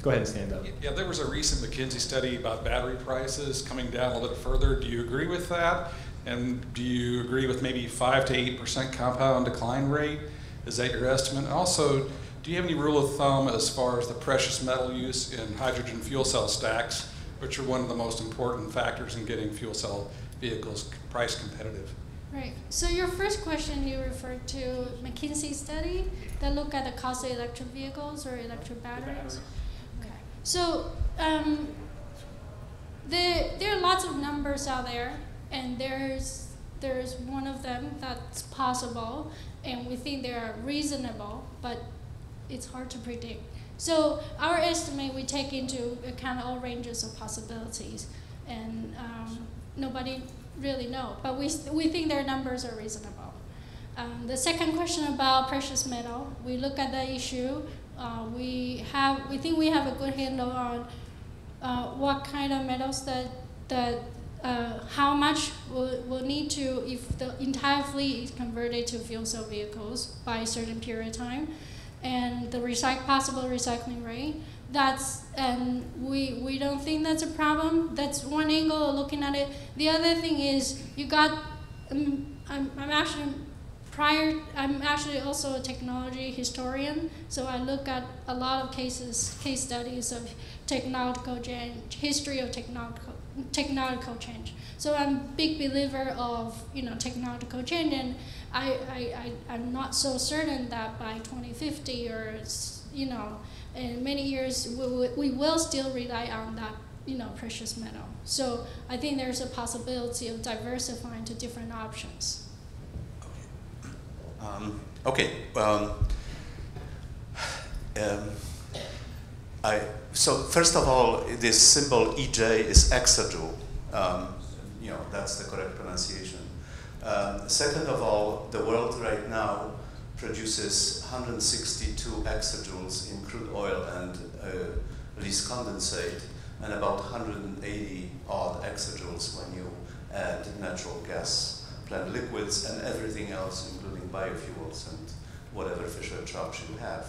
Go ahead and stand up. Yeah, there was a recent McKinsey study about battery prices coming down a little bit further. Do you agree with that? And do you agree with maybe five to eight percent compound decline rate? Is that your estimate? And also, do you have any rule of thumb as far as the precious metal use in hydrogen fuel cell stacks, which are one of the most important factors in getting fuel cell vehicles price competitive? Right. So your first question, you referred to McKinsey study that looked at the cost of electric vehicles or electric batteries. So um, there there are lots of numbers out there, and there's there's one of them that's possible, and we think they are reasonable, but it's hard to predict. So our estimate, we take into account all ranges of possibilities, and um, nobody really know, but we, we think their numbers are reasonable. Um, the second question about precious metal, we look at the issue. Uh, we have, we think we have a good handle on uh, what kind of metals that that uh, how much will will need to if the entire fleet is converted to fuel cell vehicles by a certain period of time, and the recyc- possible recycling rate. That's and we we don't think that's a problem. That's one angle of looking at it. The other thing is you got. Um, I'm, I'm actually prior i'm actually also a technology historian so i look at a lot of cases case studies of technological change history of technological technological change. So i'm a big believer of you know technological change and i, I, I i'm not so certain that by 2050 or you know in many years we, we will still rely on that you know precious metal. So i think there's a possibility of diversifying to different options Um, okay. Um, um, I, so first of all, this symbol EJ is exajoule. Um, you know, that's the correct pronunciation. Um, second of all, the world right now produces 162 exajoules in crude oil and uh, condensate, and about 180 odd exajoules when you add natural gas plant liquids and everything else, including biofuels and whatever Fischer-Tropsch you have.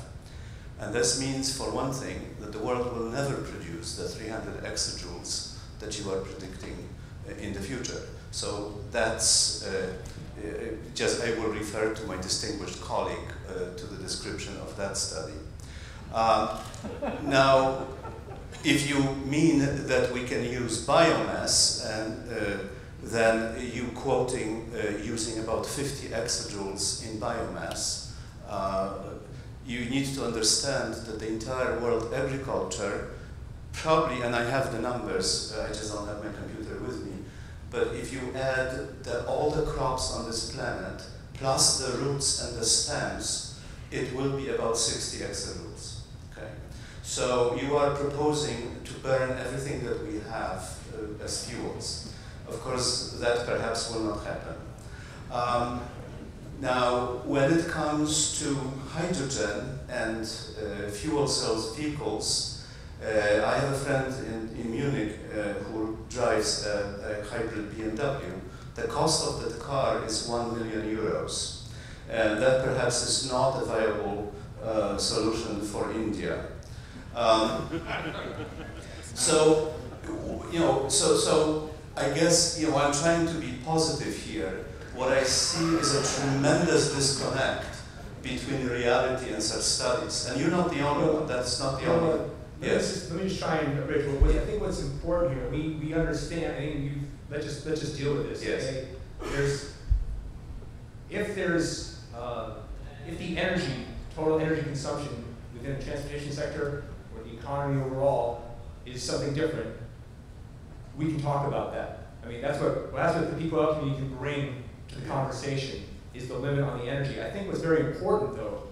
And this means, for one thing, that the world will never produce the 300 exajoules that you are predicting uh, in the future. So that's uh, uh, just, I will refer to my distinguished colleague uh, to the description of that study. Um, now, if you mean that we can use biomass and then you quoting uh, using about 50 exajoules in biomass, uh, you need to understand that the entire world agriculture probably, and I have the numbers, uh, I just don't have my computer with me, but if you add the, all the crops on this planet, plus the roots and the stems, it will be about 60 exajoules. Okay? So you are proposing to burn everything that we have uh, as fuels. Of course, that perhaps will not happen. Um, now, when it comes to hydrogen and uh, fuel cells vehicles, uh, I have a friend in, in Munich uh, who drives a, a hybrid BMW. The cost of that car is 1 million euros. And that perhaps is not a viable uh, solution for India. Um, so, you know, so, so I guess, you know, I'm trying to be positive here. What I see is a tremendous disconnect between reality and such studies. And you're not the only one, that's not the only one. Yes. just, let me just try and, Rich, what, I think what's important here, we, we understand, I think you, let's just, let's just deal with this, Yes. okay? There's, if there's, uh, if the energy, total energy consumption within the transportation sector or the economy overall is something different, we can talk about that. I mean, that's what, that's what the peak oil community can bring to the conversation, is the limit on the energy. I think what's very important, though,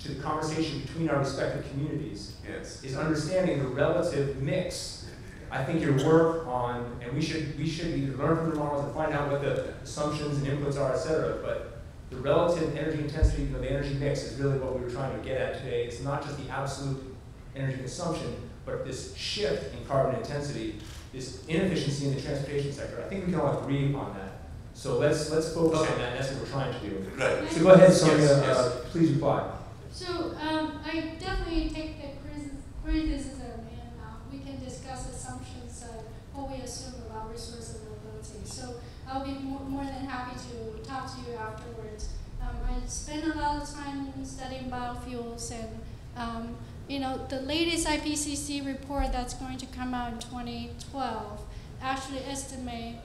to the conversation between our respective communities Yes. is understanding the relative mix. I think your work on, and we should, we should either learn from the models and find out what the assumptions and inputs are, et cetera, but the relative energy intensity, you know, the energy mix is really what we were trying to get at today. It's not just the absolute energy consumption, but this shift in carbon intensity, this inefficiency in the transportation sector. I think we can all agree on that. So let's, let's focus on that, that's what we're trying to do. Right. So go ahead, Sonia, Yes, yes. uh, please reply. So um, I definitely take the criticis- criticism and uh, we can discuss assumptions of what we assume about resource availability. So I'll be more, more than happy to talk to you afterwards. Um, I spent a lot of time studying biofuels and um, you know the latest IPCC report that's going to come out in 2012 actually estimate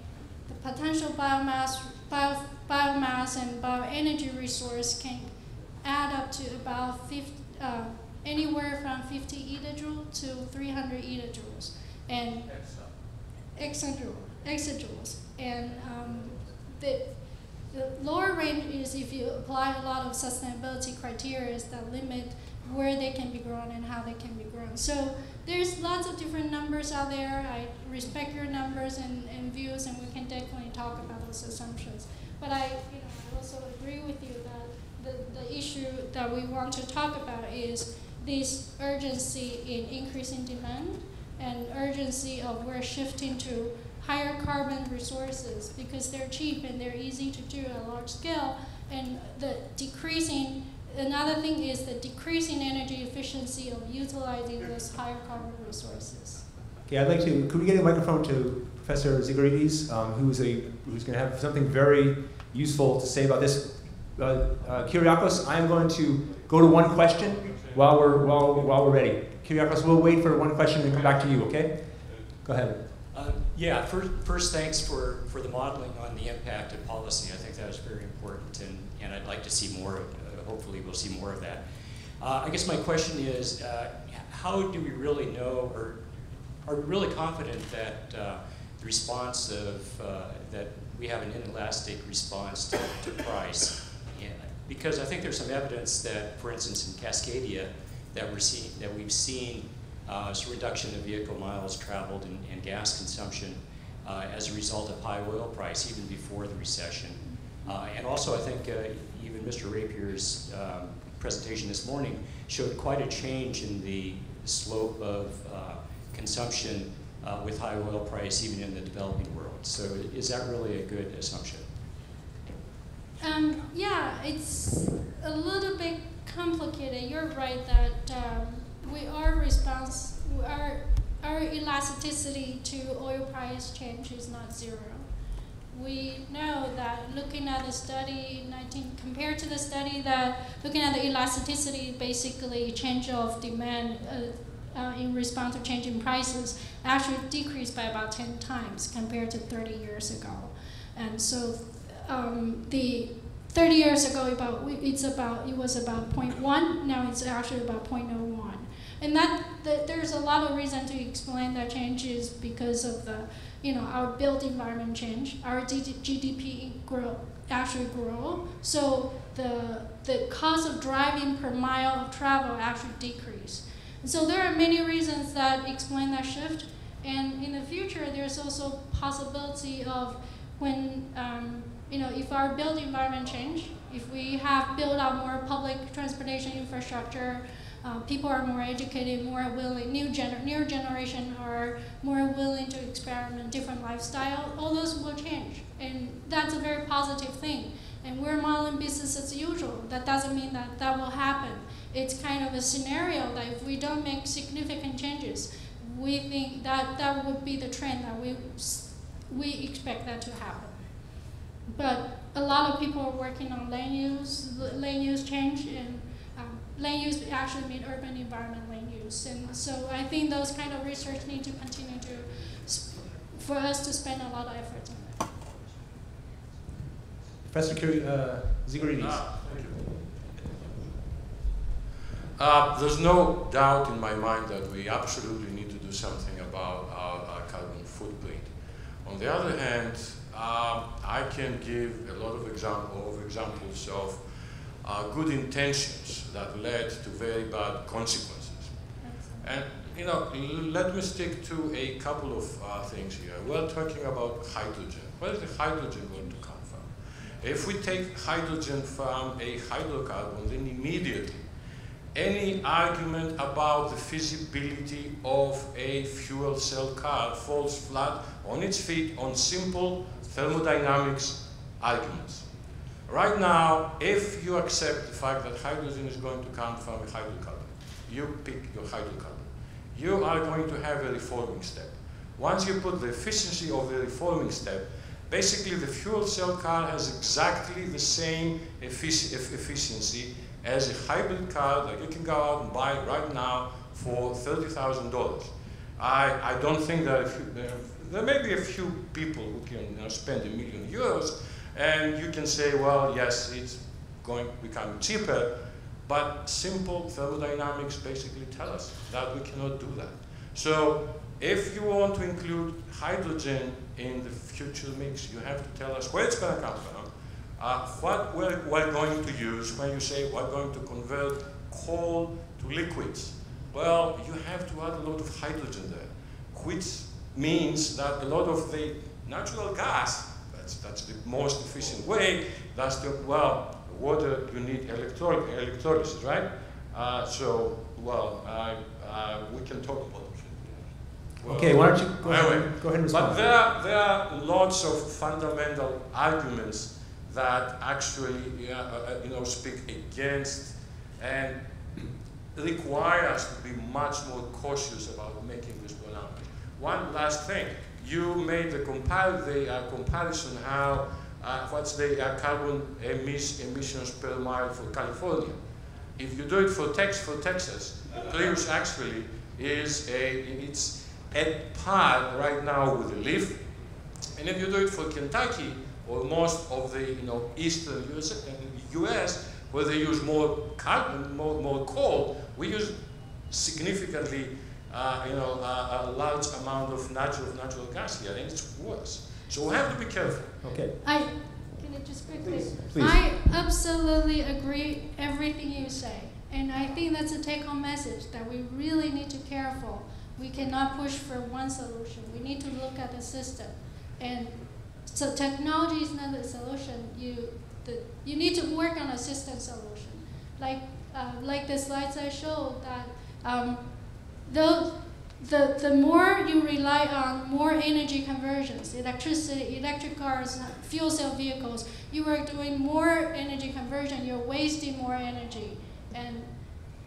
the potential biomass, bio, biomass and bioenergy resource can add up to about 50, uh, anywhere from 50 etajoule to 300 etajoules, and exajoule, exajoules. And um, the, the lower range is if you apply a lot of sustainability criteria that limit where they can be grown and how they can be grown. So there's lots of different numbers out there. I respect your numbers and, and views, and we can definitely talk about those assumptions. But I, you know, I also agree with you that the, the issue that we want to talk about is this urgency in increasing demand and urgency of we're shifting to higher carbon resources because they're cheap and they're easy to do at a large scale and the decreasing another thing is the decreasing energy efficiency of utilizing those higher carbon resources Okay, I'd like to, could we get a microphone to Professor Zigarides, um, who's a, who's gonna have something very useful to say about this. Uh, uh, Kyriakos, I am going to go to one question while we're, while, while we're ready. Kyriakos, we'll wait for one question and come back to you, okay? Go ahead. Uh, yeah, first, first, thanks for, for the modeling on the impact of policy. I think that was very important, and, and I'd like to see more, uh, hopefully, we'll see more of that. Uh, I guess my question is uh, how do we really know, or are we really confident that uh, the response of, uh, that we have an inelastic response to, to price? because I think there's some evidence that, for instance, in Cascadia, that, we're seeing, that we've seen uh, reduction of vehicle miles traveled and, and gas consumption uh, as a result of high oil price, even before the recession. And also, I think Mr. Rapier's um, presentation this morning showed quite a change in the slope of uh, consumption uh, with high oil price, even in the developing world. So, is that really a good assumption? Um, yeah, it's a little bit complicated. You're right that um, we are response, our, our elasticity to oil price change is not zero. We know that looking at the study 19 compared to the study that looking at the elasticity, basically change of demand uh, uh, in response to changing prices actually decreased by about 10 times compared to 30 years ago. And so um, the 30 years ago, about it's about it was about 0.1. Now it's actually about 0.01. And that, that there's a lot of reason to explain that change is because of the you know our built environment change, our GDP grow actually grow. So the the cost of driving per mile of travel actually decrease. And so there are many reasons that explain that shift. And in the future, there's also possibility of when um, you know, if our built environment change, if we have built out more public transportation infrastructure, uh, people are more educated, more willing, new, gener- new generation are more willing to experiment different lifestyle, all those will change. And that's a very positive thing. And we're modeling business as usual. That doesn't mean that that will happen. It's kind of a scenario that if we don't make significant changes, we think that that would be the trend that we, we expect that to happen. But a lot of people are working on land use, land use change, and um, land use actually mean urban environment land use. And so I think those kind of research need to continue to, for us to spend a lot of effort on that. Professor Curie, uh, Zigorides. Ah, uh, there's no doubt in my mind that we absolutely need to do something about our, our carbon footprint. On the other hand, um, I can give a lot of, example, of examples of uh, good intentions that led to very bad consequences. And, you know, let me stick to a couple of uh, things here. We're talking about hydrogen. Where is the hydrogen going to come from? If we take hydrogen from a hydrocarbon, then immediately any argument about the feasibility of a fuel cell car falls flat on its feet on simple thermodynamics arguments. Right now, if you accept the fact that hydrogen is going to come from a hydrocarbon, you pick your hydrocarbon, you are going to have a reforming step. Once you put the efficiency of the reforming step, basically the fuel cell car has exactly the same effic efficiency as a hybrid car that you can go out and buy right now for $30,000. I, I don't think that if you, there may be a few people who can you know, spend a million euros, and you can say, well, yes, it's going to become cheaper, but simple thermodynamics basically tell us that we cannot do that. So if you want to include hydrogen in the future mix, you have to tell us where it's going to come from, uh, what we're, we're, going to use when you say we're going to convert coal to liquids. Well, you have to add a lot of hydrogen there, which means that a lot of the natural gas, that's, that's the most efficient way, that's the, well, water, you need electro electrolysis, right? Uh, so, well, uh, uh, we can talk about it. Well, okay, why don't you go, anyway, ahead, go ahead and respond. But there, there are lots of fundamental arguments that actually, uh, uh, you know, speak against and require us to be much more cautious about making this one last thing. You made the, the uh, comparison how uh, what's the uh, carbon emis- emissions per mile for California. If you do it for Tex for Texas, Prius actually is a it's at par right now with the Leaf, and if you do it for Kentucky or most of the you know eastern US, US where they use more carbon, more, more coal, we use significantly uh, you know a, a large amount of natural natural gas here, and it's worse. So we have to be careful. Okay, I can I just quickly. Please, please. I absolutely agree everything you say, and I think that's a take-home message that we really need to be careful. We cannot push for one solution. We need to look at the system, and so technology is not the solution. You the, you need to work on a system solution, like uh, like the slides I showed that um, those the, the more you rely on more energy conversions, electricity, electric cars, fuel cell vehicles, you are doing more energy conversion, you're wasting more energy. And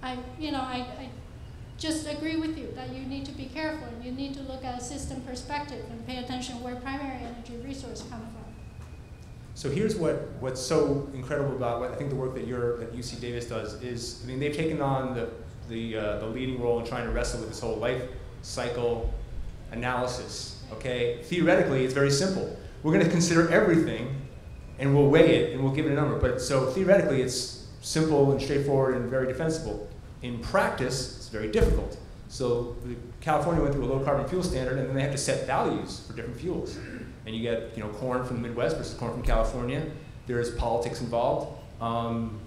I, you know, I, I just agree with you that you need to be careful and you need to look at a system perspective and pay attention where primary energy resource come from. So here's what, what's so incredible about what I think the work that your that UC Davis does is, I mean, they've taken on the the, uh, the leading role in trying to wrestle with this whole life cycle analysis. Okay, theoretically, it's very simple. We're going to consider everything, and we'll weigh it and we'll give it a number. But so theoretically, it's simple and straightforward and very defensible. In practice, it's very difficult. So the- California went through a low carbon fuel standard, and then they have to set values for different fuels. And you get you know corn from the Midwest versus corn from California. There's politics involved. Um,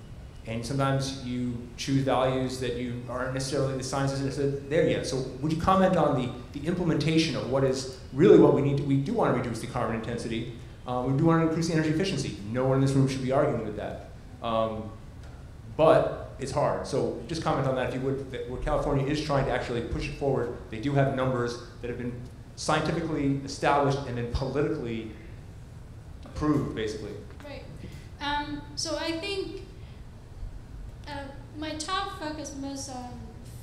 and sometimes you choose values that you aren't necessarily, the science isn't there yet. So would you comment on the, the implementation of what is really what we need to, we do want to reduce the carbon intensity. Um, we do want to increase the energy efficiency. No one in this room should be arguing with that. Um, but it's hard. So just comment on that if you would, that California is trying to actually push it forward. They do have numbers that have been scientifically established and then politically approved, basically. Right. Um, so I think uh, my talk focused most on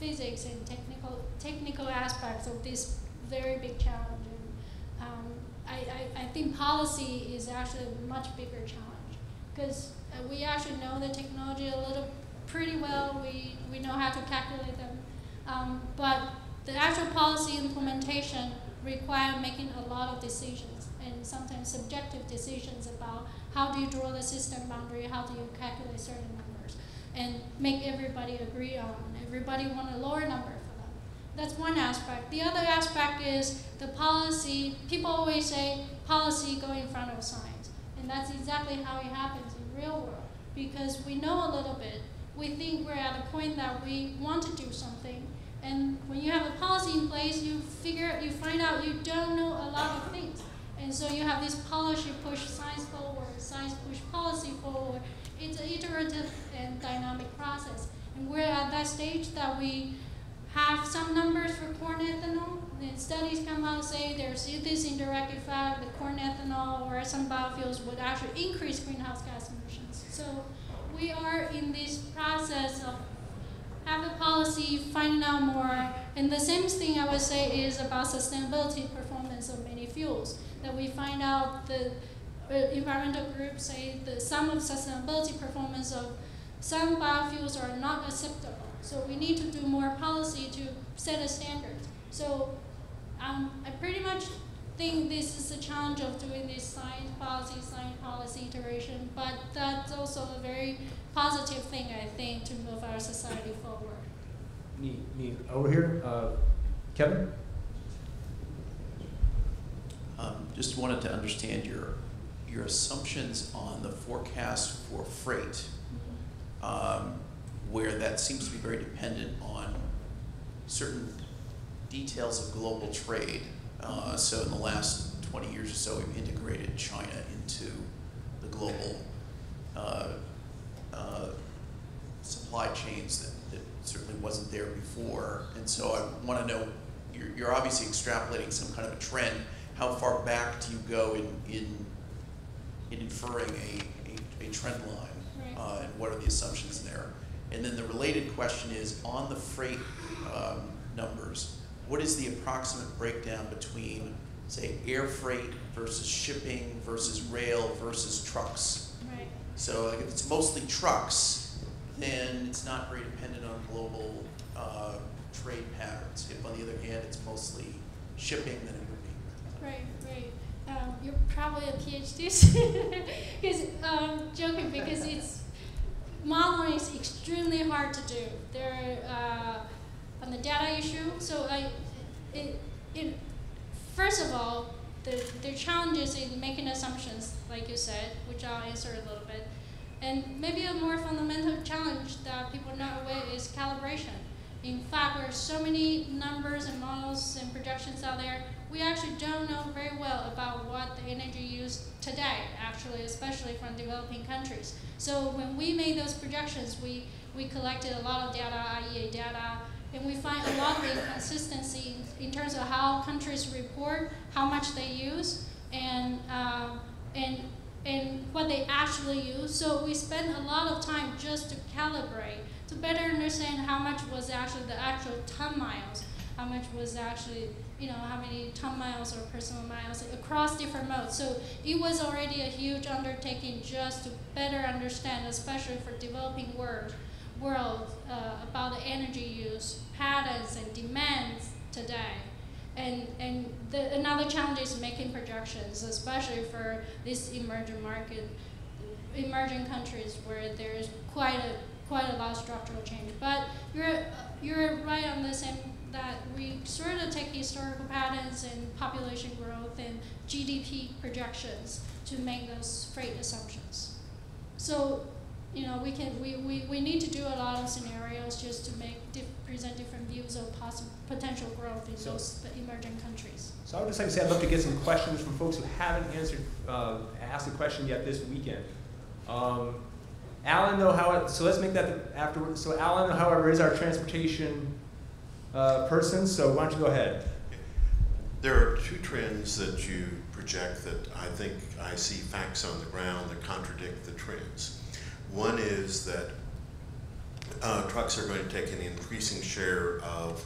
physics and technical technical aspects of this very big challenge. And um, I, I, I think policy is actually a much bigger challenge because uh, we actually know the technology a little pretty well. We, we know how to calculate them. Um, but the actual policy implementation require making a lot of decisions and sometimes subjective decisions about how do you draw the system boundary, how do you calculate certain and make everybody agree on. Everybody want a lower number for them. That's one aspect. The other aspect is the policy. People always say policy go in front of science, and that's exactly how it happens in real world because we know a little bit. We think we're at a point that we want to do something, and when you have a policy in place, you figure, you find out you don't know a lot of things. And so you have this policy push science forward, science push policy forward. It's an iterative and dynamic process. And we're at that stage that we have some numbers for corn ethanol. And studies come out say there's this indirect effect, the corn ethanol or some biofuels would actually increase greenhouse gas emissions. So we are in this process of have a policy, finding out more. And the same thing I would say is about sustainability performance of many fuels. That we find out the uh, environmental groups say the sum of sustainability performance of some biofuels are not acceptable. So we need to do more policy to set a standard. So um, I pretty much think this is a challenge of doing this science policy, science policy iteration, but that's also a very positive thing, I think, to move our society forward. Neat, neat. Over here, uh, Kevin? Um, just wanted to understand your, your assumptions on the forecast for freight, um, where that seems to be very dependent on certain details of global trade. Uh, so in the last 20 years or so, we've integrated China into the global uh, uh, supply chains that, that certainly wasn't there before. And so I want to know, you're, you're obviously extrapolating some kind of a trend. How far back do you go in, in, in inferring a, a, a trend line? Uh, and what are the assumptions there? And then the related question is, on the freight um, numbers, what is the approximate breakdown between say, air freight versus shipping versus rail versus trucks. Right. So like if it's mostly trucks, then it's not very dependent on global uh, trade patterns. If on the other hand, it's mostly shipping, then it would be. Right, right. Um, you're probably a PhD student. Because um, joking because it's modeling is extremely hard to do. There uh, on the data issue. So I, it, it, first of all, the the challenges in making assumptions, like you said, which I'll answer a little bit, and maybe a more fundamental challenge that people are not aware is calibration. In fact, there are so many numbers and models and projections out there, we actually don't know very well about what the energy use today, actually, especially from developing countries. So when we made those projections, we, we collected a lot of data, IEA data, and we find a lot of inconsistency in, in terms of how countries report how much they use and, um, and, and what they actually use. So we spent a lot of time just to calibrate to better understand how much was actually the actual ton miles, how much was actually, you know, how many ton miles or personal miles across different modes. So it was already a huge undertaking just to better understand, especially for developing world, world uh, about the energy use patterns and demands today. And, and the, another challenge is making projections, especially for this emerging market, emerging countries where there is quite a quite a lot of structural change. But you're you're right on the same that we sort of take historical patterns and population growth and GDP projections to make those freight assumptions. So, you know, we can we, we, we need to do a lot of scenarios just to make present different views of possible potential growth in So- those emerging countries. So I would just like to say, I'd love to get some questions from folks who haven't answered, uh, asked a question yet this weekend. Um, Alan, though, how, so let's make that the- afterwards. So Alan, however, is our transportation uh, person, so why don't you go ahead? There are two trends that you project that I think I see facts on the ground that contradict the trends. One is that uh, trucks are going to take an increasing share of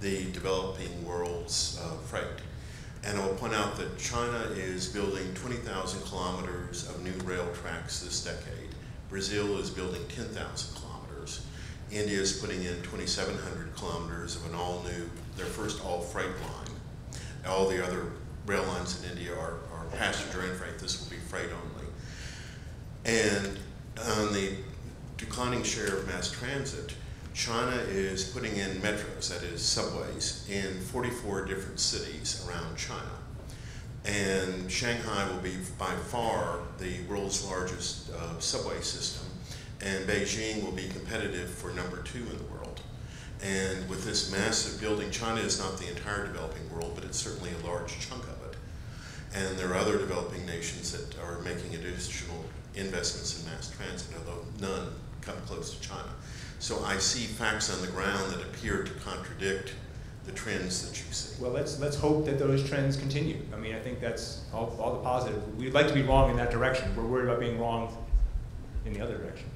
the developing world's uh, freight. And I will point out that China is building 20,000 kilometers of new rail tracks this decade. Brazil is building 10,000 kilometers. India is putting in 2,700 kilometers of an all-new, their first all-freight line. All the other rail lines in India are, are passenger and freight. This will be freight only. And on the declining share of mass transit, China is putting in metros, that is subways, in 44 different cities around China. And Shanghai will be by far the world's largest uh, subway system, and Beijing will be competitive for number two in the world. And with this massive building, China is not the entire developing world, but it's certainly a large chunk of it. And there are other developing nations that are making additional investments in mass transit, although none come close to China. So I see facts on the ground that appear to contradict the trends that you see. Well, let's, let's hope that those trends continue. I mean, I think that's all, all the positive. We'd like to be wrong in that direction. We're worried about being wrong in the other direction.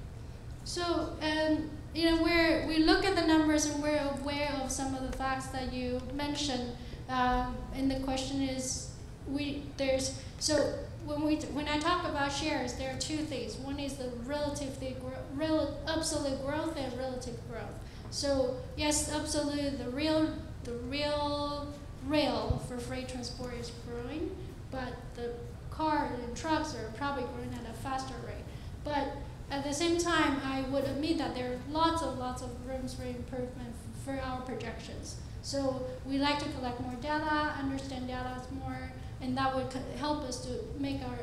So, um, you know, we're, we look at the numbers and we're aware of some of the facts that you mentioned. Um, and the question is, we there's so when we when I talk about shares, there are two things. One is the relatively gro- rel, absolute growth and relative growth. So yes, absolute the real the real rail for freight transport is growing, but the cars and trucks are probably growing at a faster rate. But at the same time, I would admit that there are lots of lots of rooms for improvement for our projections. So we like to collect more data, understand data more, and that would help us to make our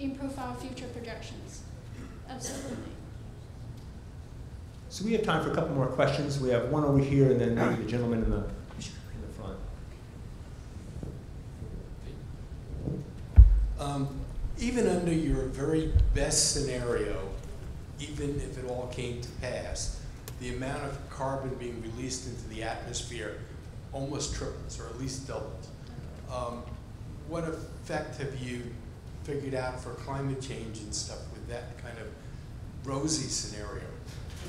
improve our future projections. Absolutely. So we have time for a couple more questions. We have one over here and then maybe the gentleman in the, in the front. Um, even under your very best scenario, even if it all came to pass, the amount of carbon being released into the atmosphere almost triples, or at least doubles. Um, what effect have you figured out for climate change and stuff with that kind of rosy scenario?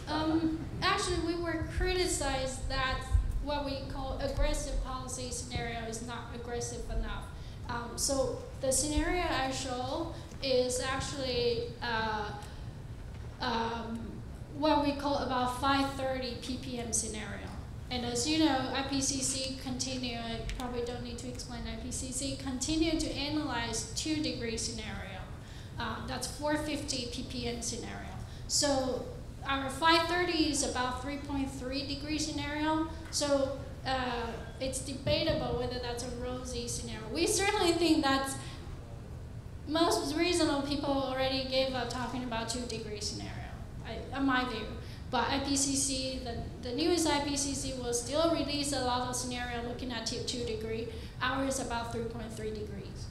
Um, actually, we were criticized that what we call aggressive policy scenario is not aggressive enough. Um, so the scenario I show is actually uh, um, what we call about 530 ppm scenario. And as you know, IPCC continue, I probably don't need to explain IPCC, continue to analyze two degree scenario. Um, that's 450 ppm scenario. So our 530 is about 3.3 degree scenario. So uh, it's debatable whether that's a rosy scenario. We certainly think that's most reasonable people already gave up talking about two degree scenario, I, in my view. But IPCC, the, the newest IPCC will still release a lot of scenario looking at two, two degree. Ours is about 3.3 degrees.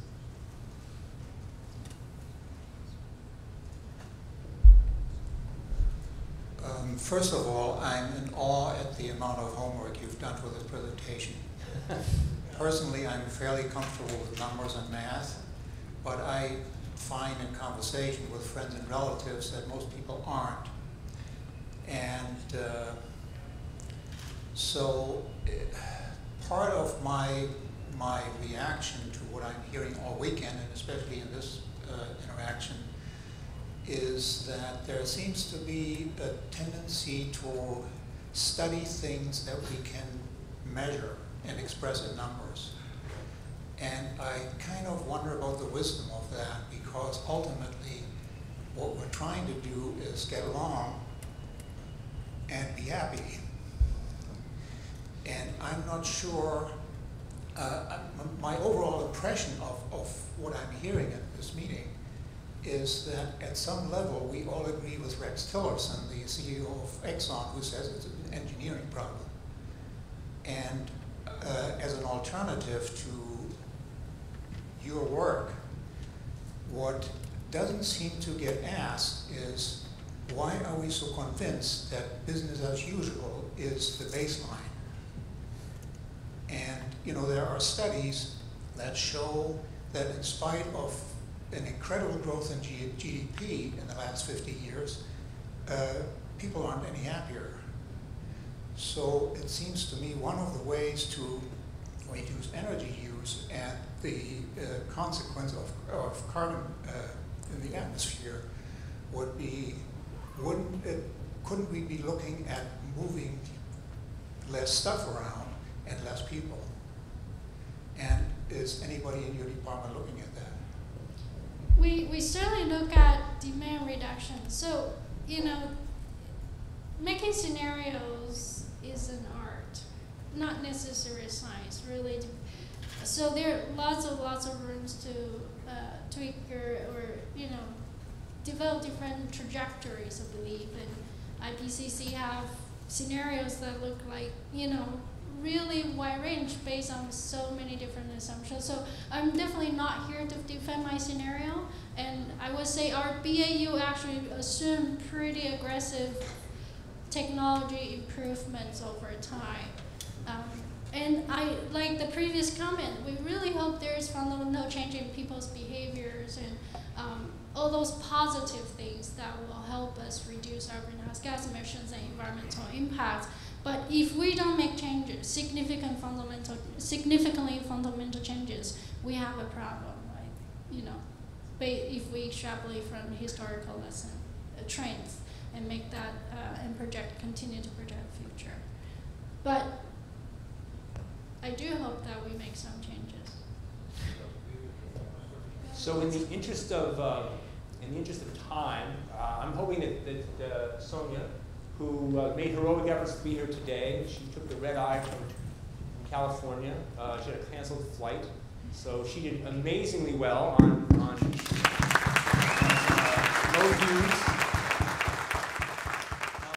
Um, first of all, I'm in awe at the amount of homework you've done for this presentation. Personally, I'm fairly comfortable with numbers and math, but I find in conversation with friends and relatives that most people aren't. And uh, so eh, part of my, my reaction to what I'm hearing all weekend, and especially in this uh, interaction, is that there seems to be a tendency to study things that we can measure and express in numbers. And I kind of wonder about the wisdom of that because ultimately what we're trying to do is get along and be happy. And I'm not sure, uh, my overall impression of, of what I'm hearing at this meeting is that at some level we all agree with Rex Tillerson, the CEO of Exxon, who says it's an engineering problem. And uh, as an alternative to your work, what doesn't seem to get asked is why are we so convinced that business as usual is the baseline? And you know there are studies that show that in spite of an incredible growth in GDP in the last 50 years, uh, people aren't any happier. So it seems to me one of the ways to reduce energy use and the uh, consequence of, of carbon uh, in the atmosphere would be, wouldn't it, couldn't we be looking at moving less stuff around and less people? And is anybody in your department looking at that? We, we certainly look at demand reduction. So, you know, making scenarios is an art, not necessarily science, really. So there are lots of lots of rooms to uh, tweak or, or, you know, develop different trajectories of belief. And IPCC have scenarios that look like, you know, really wide range based on so many different assumptions. So I'm definitely not here to defend my scenario. And I would say our BAU actually assumed pretty aggressive technology improvements over time. Um, and I, like the previous comment, we really hope there's fundamental change in people's behaviors and all those positive things that will help us reduce our greenhouse gas emissions and environmental impacts. But if we don't make changes, significant fundamental, significantly fundamental changes, we have a problem, right? You know, if we extrapolate from historical lesson uh, trends and make that uh, and project, continue to project future. But I do hope that we make some changes. So in the interest of, uh, in the interest of time, uh, I'm hoping that, that uh, Sonia, who uh, made heroic efforts to be here today, she took the red eye from, from California. Uh, she had a canceled flight. So she did amazingly well on, on uh, views.